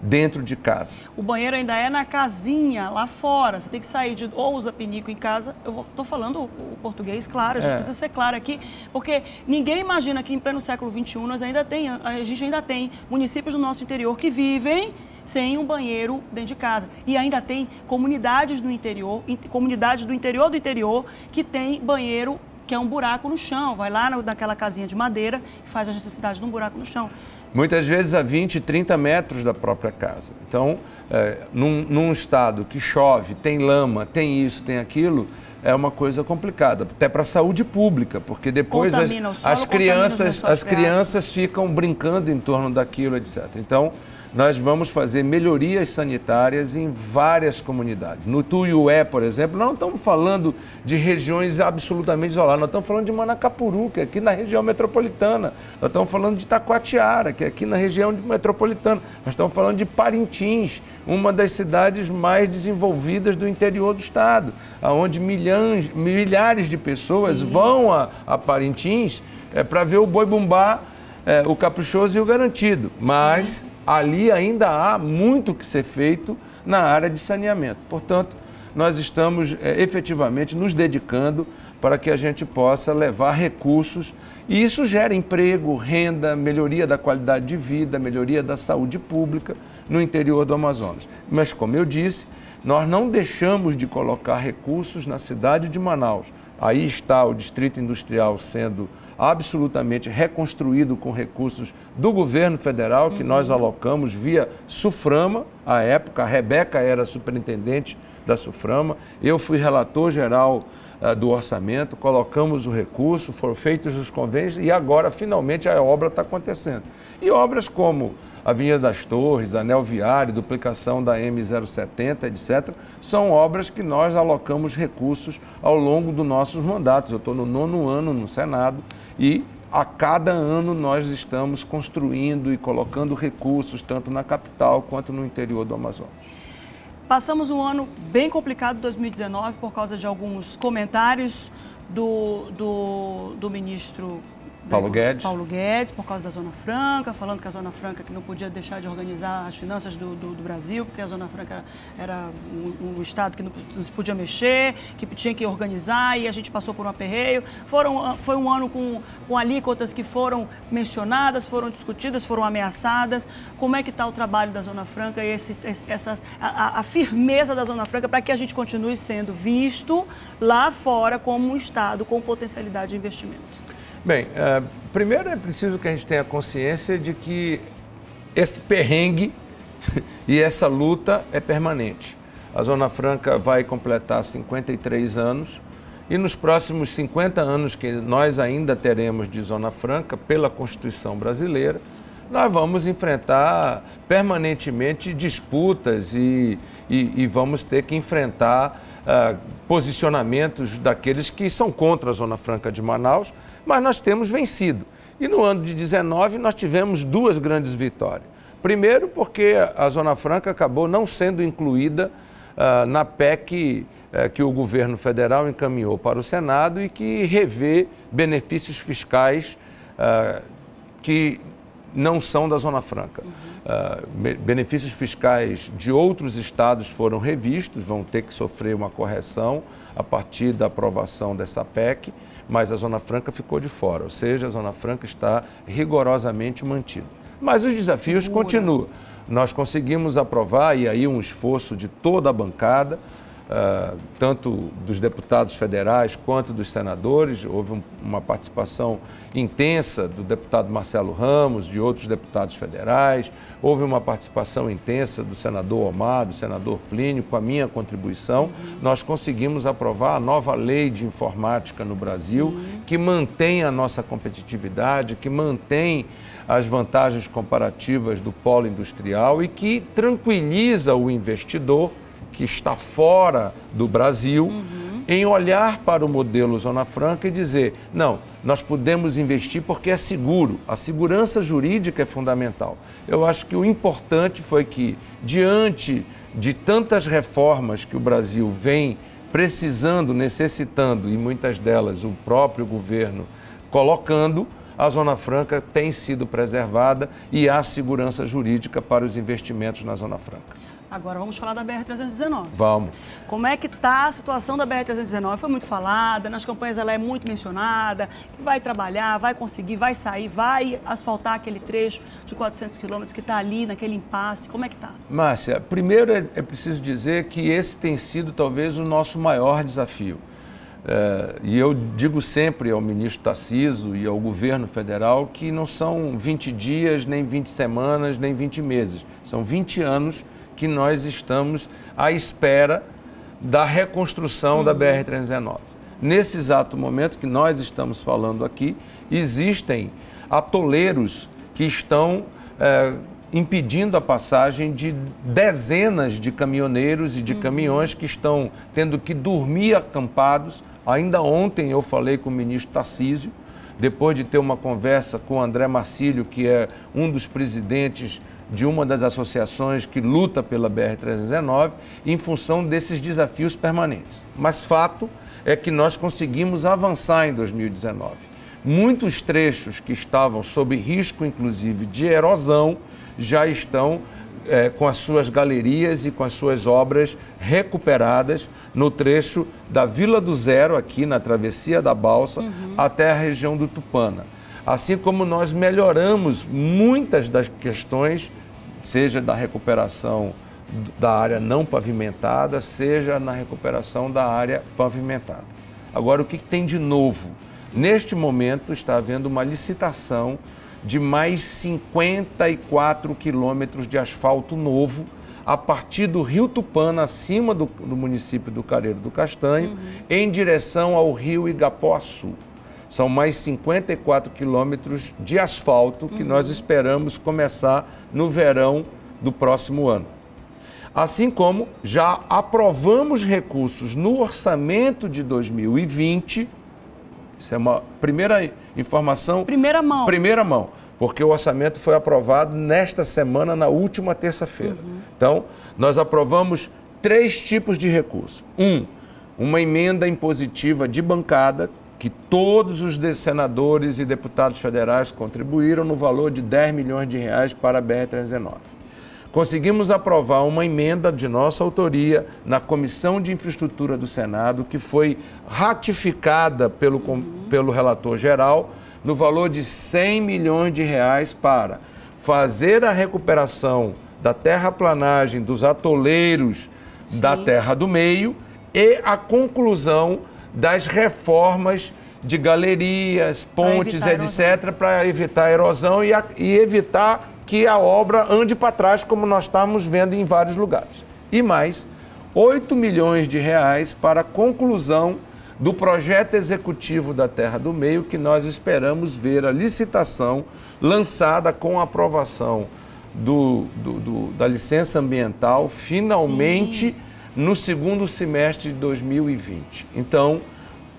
dentro de casa.
O banheiro ainda é na casinha, lá fora. Você tem que sair de ou usa pinico em casa. Eu estou falando o português, claro, a gente
É.
precisa ser claro aqui, porque ninguém imagina que em pleno século XXI nós ainda tem, a gente ainda tem municípios do nosso interior que vivem sem um banheiro dentro de casa. E ainda tem comunidades no interior, in- comunidades do interior do interior que tem banheiro que é um buraco no chão. Vai lá naquela casinha de madeira e faz a necessidade de um buraco no chão.
Muitas vezes a 20, 30 metros da própria casa. Então, é, num, num estado que chove, tem lama, tem isso, tem aquilo, é uma coisa complicada, até para a saúde pública, porque depois as,
solo,
as crianças, as crianças ficam brincando em torno daquilo, etc. Então, nós vamos fazer melhorias sanitárias em várias comunidades. No Tuiué, por exemplo, nós não estamos falando de regiões absolutamente isoladas, nós estamos falando de Manacapuru, que é aqui na região metropolitana. Nós estamos falando de Taquatiara, que é aqui na região metropolitana. Nós estamos falando de Parintins, uma das cidades mais desenvolvidas do interior do estado, onde milhões, milhares de pessoas vão a, a Parintins para ver o boi bumbá, é, o caprichoso e o garantido. Mas ali ainda há muito que ser feito na área de saneamento. Portanto, nós estamos é, efetivamente nos dedicando para que a gente possa levar recursos e isso gera emprego, renda, melhoria da qualidade de vida, melhoria da saúde pública no interior do Amazonas. Mas, como eu disse, nós não deixamos de colocar recursos na cidade de Manaus. Aí está o Distrito Industrial sendo absolutamente reconstruído com recursos do governo federal, que nós alocamos via Suframa, à época, a Rebeca era superintendente da Suframa, eu fui relator geral ah, do orçamento, colocamos o recurso, foram feitos os convênios e agora finalmente a obra está acontecendo. E obras como Avenida das Torres, Anel Viário, duplicação da M070, etc., são obras que nós alocamos recursos ao longo dos nossos mandatos. Eu estou no nono ano no Senado e a cada ano nós estamos construindo e colocando recursos, tanto na capital quanto no interior do Amazonas.
Passamos um ano bem complicado, 2019, por causa de alguns comentários do, do, do ministro
Paulo Guedes.
Paulo Guedes, por causa da Zona Franca, falando que a Zona Franca que não podia deixar de organizar as finanças do, do, do Brasil, porque a Zona Franca era um, um estado que não, não se podia mexer, que tinha que organizar e a gente passou por um aperreio. Foram, foi um ano com, com alíquotas que foram mencionadas, foram discutidas, foram ameaçadas. Como é que está o trabalho da Zona Franca e esse- essa, a, a firmeza da Zona Franca para que a gente continue sendo visto lá fora como um estado com potencialidade de investimento?
Bem, eh, primeiro é preciso que a gente tenha consciência de que esse perrengue (laughs) e essa luta é permanente. A Zona Franca vai completar 53 anos e nos próximos 50 anos que nós ainda teremos de Zona Franca, pela Constituição brasileira, nós vamos enfrentar permanentemente disputas e, e- e vamos ter que enfrentar ah, posicionamentos daqueles que são contra a Zona Franca de Manaus, mas nós temos vencido. E no ano de 19 nós tivemos duas grandes vitórias. Primeiro, porque a Zona Franca acabou não sendo incluída ah, na PEC eh, que o governo federal encaminhou para o Senado e que revê benefícios fiscais ah, que não são da Zona Franca. Ah, be- benefícios fiscais de outros estados foram revistos, vão ter que sofrer uma correção a partir da aprovação dessa PEC, mas a Zona Franca ficou de fora, ou seja, a Zona Franca está rigorosamente mantida. Mas os desafios
Segura.
continuam. Nós conseguimos aprovar, e aí um esforço de toda a bancada, ah, tanto dos deputados federais quanto dos senadores. Houve um- uma participação intensa do deputado Marcelo Ramos, de outros deputados federais. Houve uma participação intensa do senador Omar, do senador Plínio, com a minha contribuição. Nós conseguimos aprovar a nova lei de informática no Brasil, que mantém a nossa competitividade, que mantém as vantagens comparativas do polo industrial e que tranquiliza o investidor que está fora do Brasil em olhar para o modelo Zona Franca e dizer: não, nós podemos investir porque é seguro, a segurança jurídica é fundamental. Eu acho que o importante foi que, diante de tantas reformas que o Brasil vem precisando, necessitando, e muitas delas o próprio governo colocando, a Zona Franca tem sido preservada e há segurança jurídica para os investimentos na Zona Franca.
Agora vamos falar da BR-319.
Vamos.
Como é que está a situação da BR-319? Foi muito falada, nas campanhas ela é muito mencionada, vai trabalhar, vai conseguir, vai sair, vai asfaltar aquele trecho de 400 quilômetros que está ali, naquele impasse. Como é que está?
Márcia, primeiro é, é preciso dizer que esse tem sido talvez o nosso maior desafio. É, e eu digo sempre ao ministro Tarciso e ao governo federal que não são 20 dias, nem 20 semanas, nem 20 meses. São 20 anos que nós estamos à espera da reconstrução uhum. da BR-319. Nesse exato momento que nós estamos falando aqui, existem atoleiros que estão é, impedindo a passagem de dezenas de caminhoneiros e de uhum. caminhões que estão tendo que dormir acampados. Ainda ontem eu falei com o ministro Tarcísio, depois de ter uma conversa com o André Marcílio, que é um dos presidentes de uma das associações que luta pela BR-319 em função desses desafios permanentes. Mas fato é que nós conseguimos avançar em 2019. Muitos trechos que estavam sob risco, inclusive, de erosão, já estão é, com as suas galerias e com as suas obras recuperadas no trecho da Vila do Zero, aqui na travessia da Balsa, uhum. até a região do Tupana. Assim como nós melhoramos muitas das questões, seja da recuperação da área não pavimentada, seja na recuperação da área pavimentada. Agora, o que tem de novo? Neste momento está havendo uma licitação de mais 54 quilômetros de asfalto novo a partir do Rio Tupana, acima do, do município do Careiro do Castanho, uhum. em direção ao rio Igapoaçu. São mais 54 quilômetros de asfalto que uhum. nós esperamos começar no verão do próximo ano. Assim como já aprovamos recursos no orçamento de 2020, isso é uma primeira informação.
Primeira mão.
Primeira mão, porque o orçamento foi aprovado nesta semana, na última terça-feira. Uhum. Então, nós aprovamos três tipos de recurso. Um, uma emenda impositiva de bancada, que todos os senadores e deputados federais contribuíram no valor de 10 milhões de reais para a BR-319. Conseguimos aprovar uma emenda de nossa autoria na Comissão de Infraestrutura do Senado, que foi ratificada pelo, pelo relator geral, no valor de 100 milhões de reais para fazer a recuperação da terraplanagem dos atoleiros Sim. da Terra do Meio e a conclusão das reformas de galerias, pontes, etc., para evitar a erosão e, a, e evitar que a obra ande para trás, como nós estamos vendo em vários lugares. E mais, 8 milhões de reais para a conclusão do projeto executivo da Terra do Meio, que nós esperamos ver a licitação lançada com a aprovação do, do, do da licença ambiental, finalmente. Sim no segundo semestre de 2020. Então,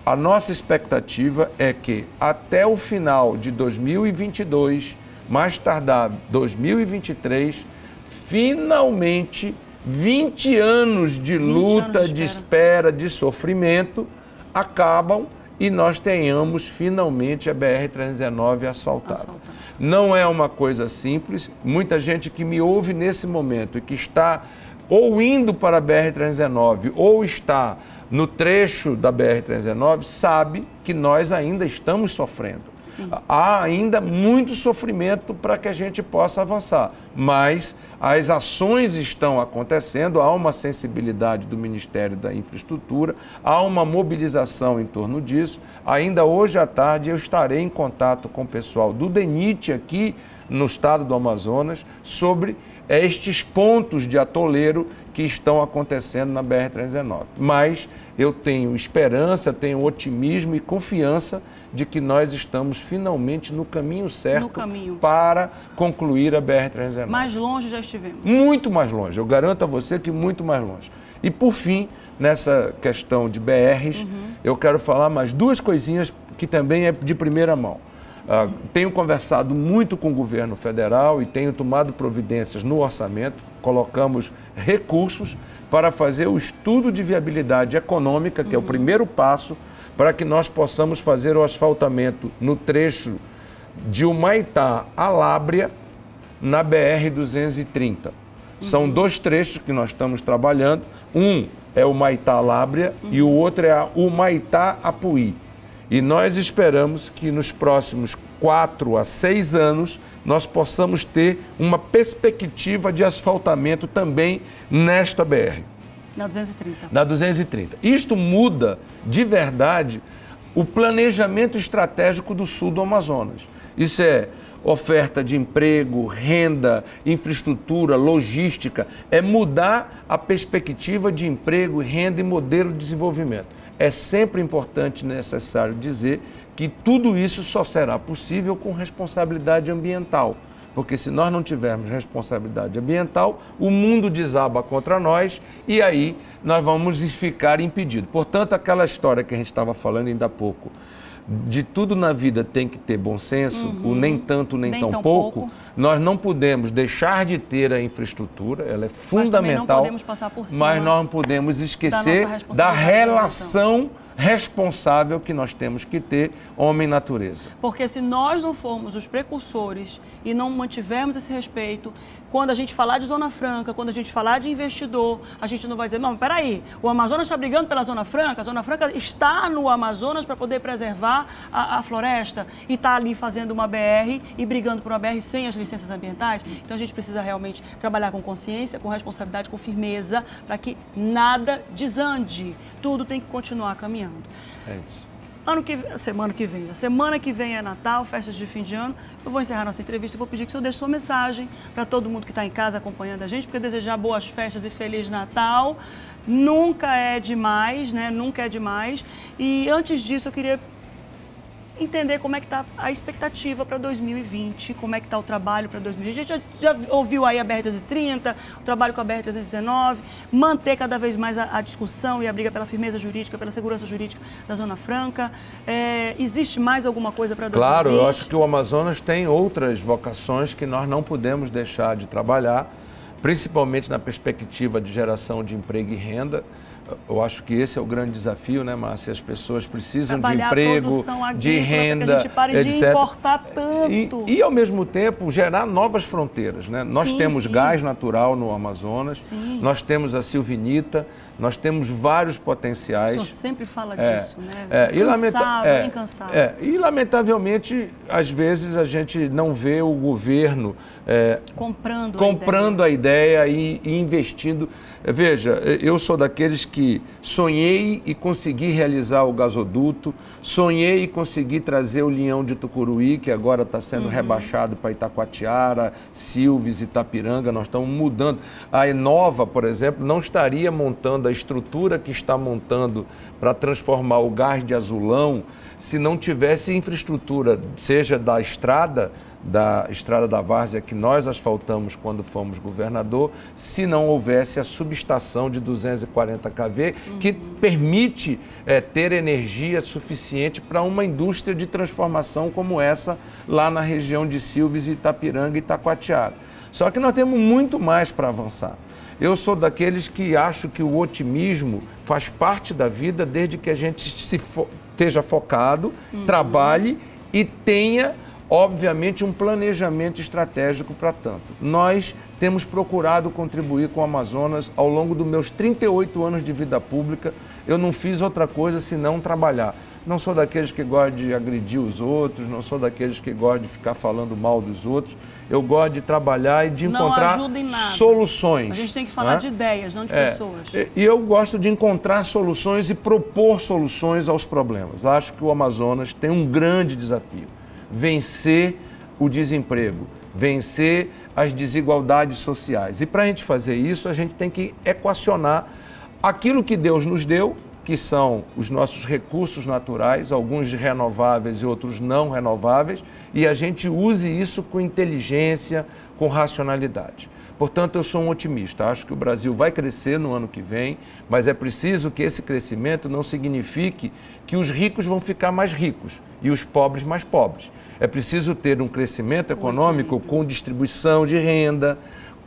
a nossa expectativa é que até o final de 2022, mais tardar 2023, finalmente 20 anos de 20 luta, anos de, de espera, de sofrimento acabam e nós tenhamos finalmente a BR-319 asfaltada. Asfaltado. Não é uma coisa simples. Muita gente que me ouve nesse momento e que está ou indo para a BR-319 ou está no trecho da BR-319, sabe que nós ainda estamos sofrendo. Sim. Há ainda muito sofrimento para que a gente possa avançar, mas as ações estão acontecendo, há uma sensibilidade do Ministério da Infraestrutura, há uma mobilização em torno disso. Ainda hoje à tarde eu estarei em contato com o pessoal do DENIT aqui no estado do Amazonas sobre estes pontos de atoleiro que estão acontecendo na BR-319. Mas eu tenho esperança, tenho otimismo e confiança de que nós estamos finalmente no caminho certo no caminho. para concluir a BR-319.
Mais longe já estivemos.
Muito mais longe, eu garanto a você que muito mais longe. E por fim, nessa questão de BRs, uhum. eu quero falar mais duas coisinhas que também é de primeira mão. Uh, tenho conversado muito com o governo federal e tenho tomado providências no orçamento. Colocamos recursos para fazer o estudo de viabilidade econômica, que uhum. é o primeiro passo para que nós possamos fazer o asfaltamento no trecho de Humaitá a Lábrea na BR-230. São dois trechos que nós estamos trabalhando. Um é o Maitá Lábrea e o outro é a Humaitá Apuí. E nós esperamos que nos próximos quatro a seis anos nós possamos ter uma perspectiva de asfaltamento também nesta BR,
Na 230.
na 230. Isto muda de verdade o planejamento estratégico do sul do Amazonas. Isso é oferta de emprego, renda, infraestrutura, logística, é mudar a perspectiva de emprego, renda e modelo de desenvolvimento. É sempre importante e necessário dizer que tudo isso só será possível com responsabilidade ambiental. Porque se nós não tivermos responsabilidade ambiental, o mundo desaba contra nós e aí nós vamos ficar impedidos. Portanto, aquela história que a gente estava falando ainda há pouco, de tudo na vida tem que ter bom senso, o nem tanto nem,
Nem
tão,
tão
pouco,
pouco.
nós não podemos deixar de ter a infraestrutura, ela é
Mas não
fundamental,
por cima
mas nós não podemos esquecer da
responsabilidade
relação responsável que nós temos que ter homem-natureza.
Porque se nós não formos os precursores e não mantivermos esse respeito, quando a gente falar de Zona Franca, quando a gente falar de investidor, a gente não vai dizer, não, peraí, o Amazonas está brigando pela Zona Franca, a Zona Franca está no Amazonas para poder preservar a, a floresta e está ali fazendo uma BR e brigando por uma BR sem as licenças ambientais. Então a gente precisa realmente trabalhar com consciência, com responsabilidade, com firmeza, para que nada desande. Tudo tem que continuar caminhando.
É isso.
Ano que semana que vem. A semana que vem é Natal, festas de fim de ano. Eu vou encerrar nossa entrevista e vou pedir que o senhor deixe sua mensagem para todo mundo que está em casa acompanhando a gente, porque desejar boas festas e feliz Natal nunca é demais, né? Nunca é demais. E antes disso, eu queria entender como é que está a expectativa para 2020, como é que está o trabalho para 2020. A gente já, já ouviu aí a BR-330, o trabalho com a BR-319, manter cada vez mais a, a discussão e a briga pela firmeza jurídica, pela segurança jurídica da Zona Franca. É, existe mais alguma coisa para 2020?
Claro, eu acho que o Amazonas tem outras vocações que nós não podemos deixar de trabalhar, principalmente na perspectiva de geração de emprego e renda. Eu acho que esse é o grande desafio, né, Márcia? As pessoas precisam
Trabalhar
de emprego, de renda,
que a gente pare de
etc.
importar tanto.
E, e, ao mesmo tempo, gerar novas fronteiras. Né? Nós
Sim,
temos
sim.
gás natural no Amazonas,
Sim.
nós temos a silvinita, nós temos vários
O
potenciais.
senhor sempre fala
É,
disso, né?
é, e lamenta- é,
incansável.
é, e lamentavelmente, às vezes a gente não vê o governo é,
Comprando a
comprando a ideia, e, e investindo. É, Veja, eu sou daqueles que sonhei e consegui realizar o gasoduto, sonhei e consegui trazer o Leão de Tucuruí, que agora está sendo
Uhum.
rebaixado para Itacoatiara, Silves, Itapiranga, nós estamos mudando. A Enova, por exemplo, não estaria montando a estrutura que está montando para transformar o gás de azulão se não tivesse infraestrutura, seja da estrada, da Estrada da Várzea, que nós asfaltamos quando fomos governador, se não houvesse a subestação de 240 kV, que permite eh, ter energia suficiente para uma indústria de transformação como essa lá na região de Silves, Itapiranga e Itacoatiara. Só que nós temos muito mais para avançar. Eu sou daqueles que acho que o otimismo faz parte da vida desde que a gente se fo- esteja focado, trabalhe e tenha, obviamente, um planejamento estratégico para tanto. Nós temos procurado contribuir com o Amazonas ao longo dos meus 38 anos de vida pública. Eu não fiz outra coisa senão trabalhar. Não sou daqueles que gostam de agredir os outros, não sou daqueles que gostam de ficar falando mal dos outros. Eu gosto de trabalhar e de
Não
encontrar soluções.
A gente tem que falar
né?
de ideias, não de
É,
pessoas.
E eu gosto de encontrar soluções e propor soluções aos problemas. Acho que o Amazonas tem um grande desafio: vencer o desemprego, vencer as desigualdades sociais. E para a gente fazer isso, a gente tem que equacionar aquilo que Deus nos deu, que são os nossos recursos naturais, alguns renováveis e outros não renováveis, e a gente use isso com inteligência, com racionalidade. Portanto, eu sou um otimista. Acho que o Brasil vai crescer no ano que vem, mas é preciso que esse crescimento não signifique que os ricos vão ficar mais ricos e os pobres mais pobres. É preciso ter um crescimento econômico com distribuição de renda,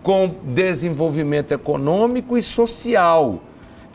com desenvolvimento econômico e social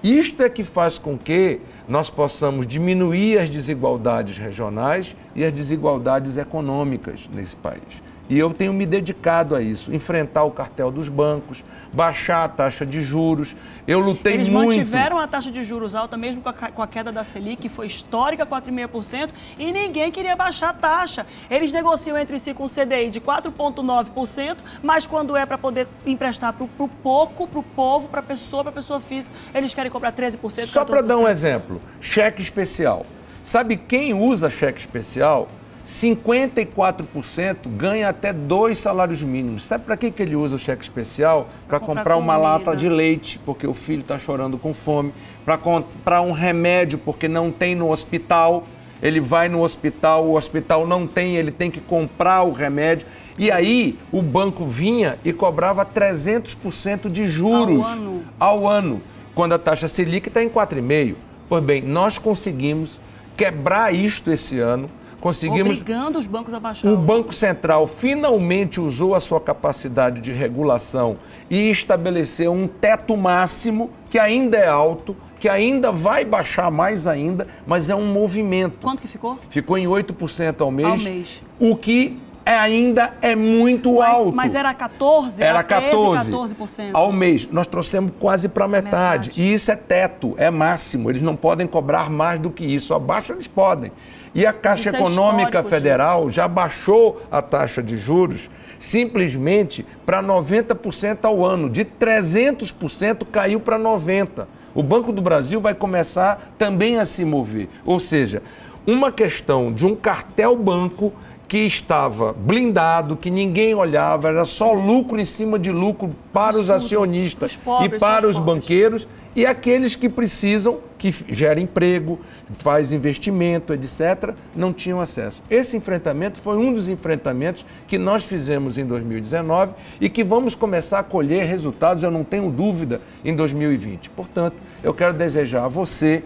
Isto é que faz com que nós possamos diminuir as desigualdades regionais e as desigualdades econômicas nesse país. E eu tenho me dedicado a isso, enfrentar o cartel dos bancos, baixar a taxa de juros. Eu lutei
Eles
muito.
mantiveram a taxa de juros alta, mesmo com a, com a queda da Selic, que foi histórica, 4,5%, e ninguém queria baixar a taxa. Eles negociam entre si com o CDI de 4,9%, mas quando é para poder emprestar para o pouco, para o povo, para a pessoa, para a pessoa física, eles querem cobrar 13%.
Só para dar um
14%.
exemplo, cheque especial. Sabe quem usa cheque especial? 54% ganha até dois salários mínimos. Sabe para que, que ele usa o cheque especial? Para
comprar
comprar uma lata de leite, porque o filho está chorando com fome. Para comprar um remédio, porque não tem no hospital. Ele vai no hospital, o hospital não tem, ele tem que comprar o remédio. E aí o banco vinha e cobrava 300% de juros
Ao ano.
ao ano, quando a taxa Selic está em 4,5%. Pois bem, nós conseguimos quebrar isto esse ano, conseguimos
Obrigando os bancos a baixar.
o Banco Central finalmente usou a sua capacidade de regulação e estabeleceu um teto máximo, que ainda é alto, que ainda vai baixar mais ainda, mas é um movimento.
Quanto que ficou?
Ficou em 8% ao mês,
Ao mês.
o que é, ainda é muito
Mas,
alto.
mas era 14,
Era
13,
14
14%.
ao mês. Nós trouxemos quase para metade. E isso é teto, é máximo. Eles não podem cobrar mais do que isso. Abaixo eles podem. E a Caixa
Isso é
Econômica Federal já baixou a taxa de juros simplesmente para 90% ao ano. De 300% caiu para 90%. O Banco do Brasil vai começar também a se mover. Ou seja, uma questão de um cartel banco que estava blindado, que ninguém olhava, era só lucro em cima de lucro para os acionistas
Os pobres
e para
os
os banqueiros e aqueles que precisam, que gera emprego, faz investimento, etc., não tinham acesso. Esse enfrentamento foi um dos enfrentamentos que nós fizemos em 2019 e que vamos começar a colher resultados, eu não tenho dúvida, em 2020. Portanto, eu quero desejar a você,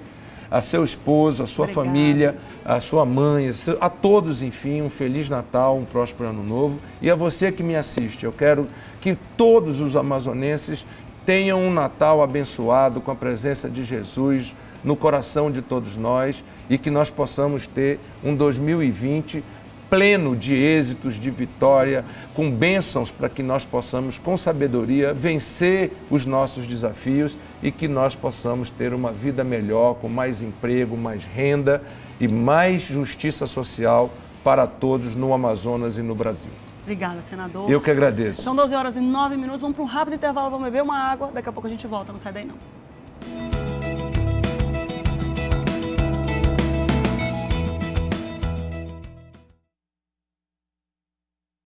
a seu esposo, a sua família, a sua mãe, a todos, enfim, um Feliz Natal, um próspero Ano Novo. E a você que me assiste, eu quero que todos os amazonenses tenham um Natal abençoado com a presença de Jesus no coração de todos nós e que nós possamos ter um 2020 pleno de êxitos, de vitória, com bênçãos para que nós possamos, com sabedoria, vencer os nossos desafios e que nós possamos ter uma vida melhor, com mais emprego, mais renda e mais justiça social para todos no Amazonas e no Brasil.
Obrigada, senador.
Eu que agradeço.
São 12 horas e 9 minutos. Vamos para um rápido intervalo, vamos beber uma água. Daqui a pouco a gente volta. Não sai daí, não.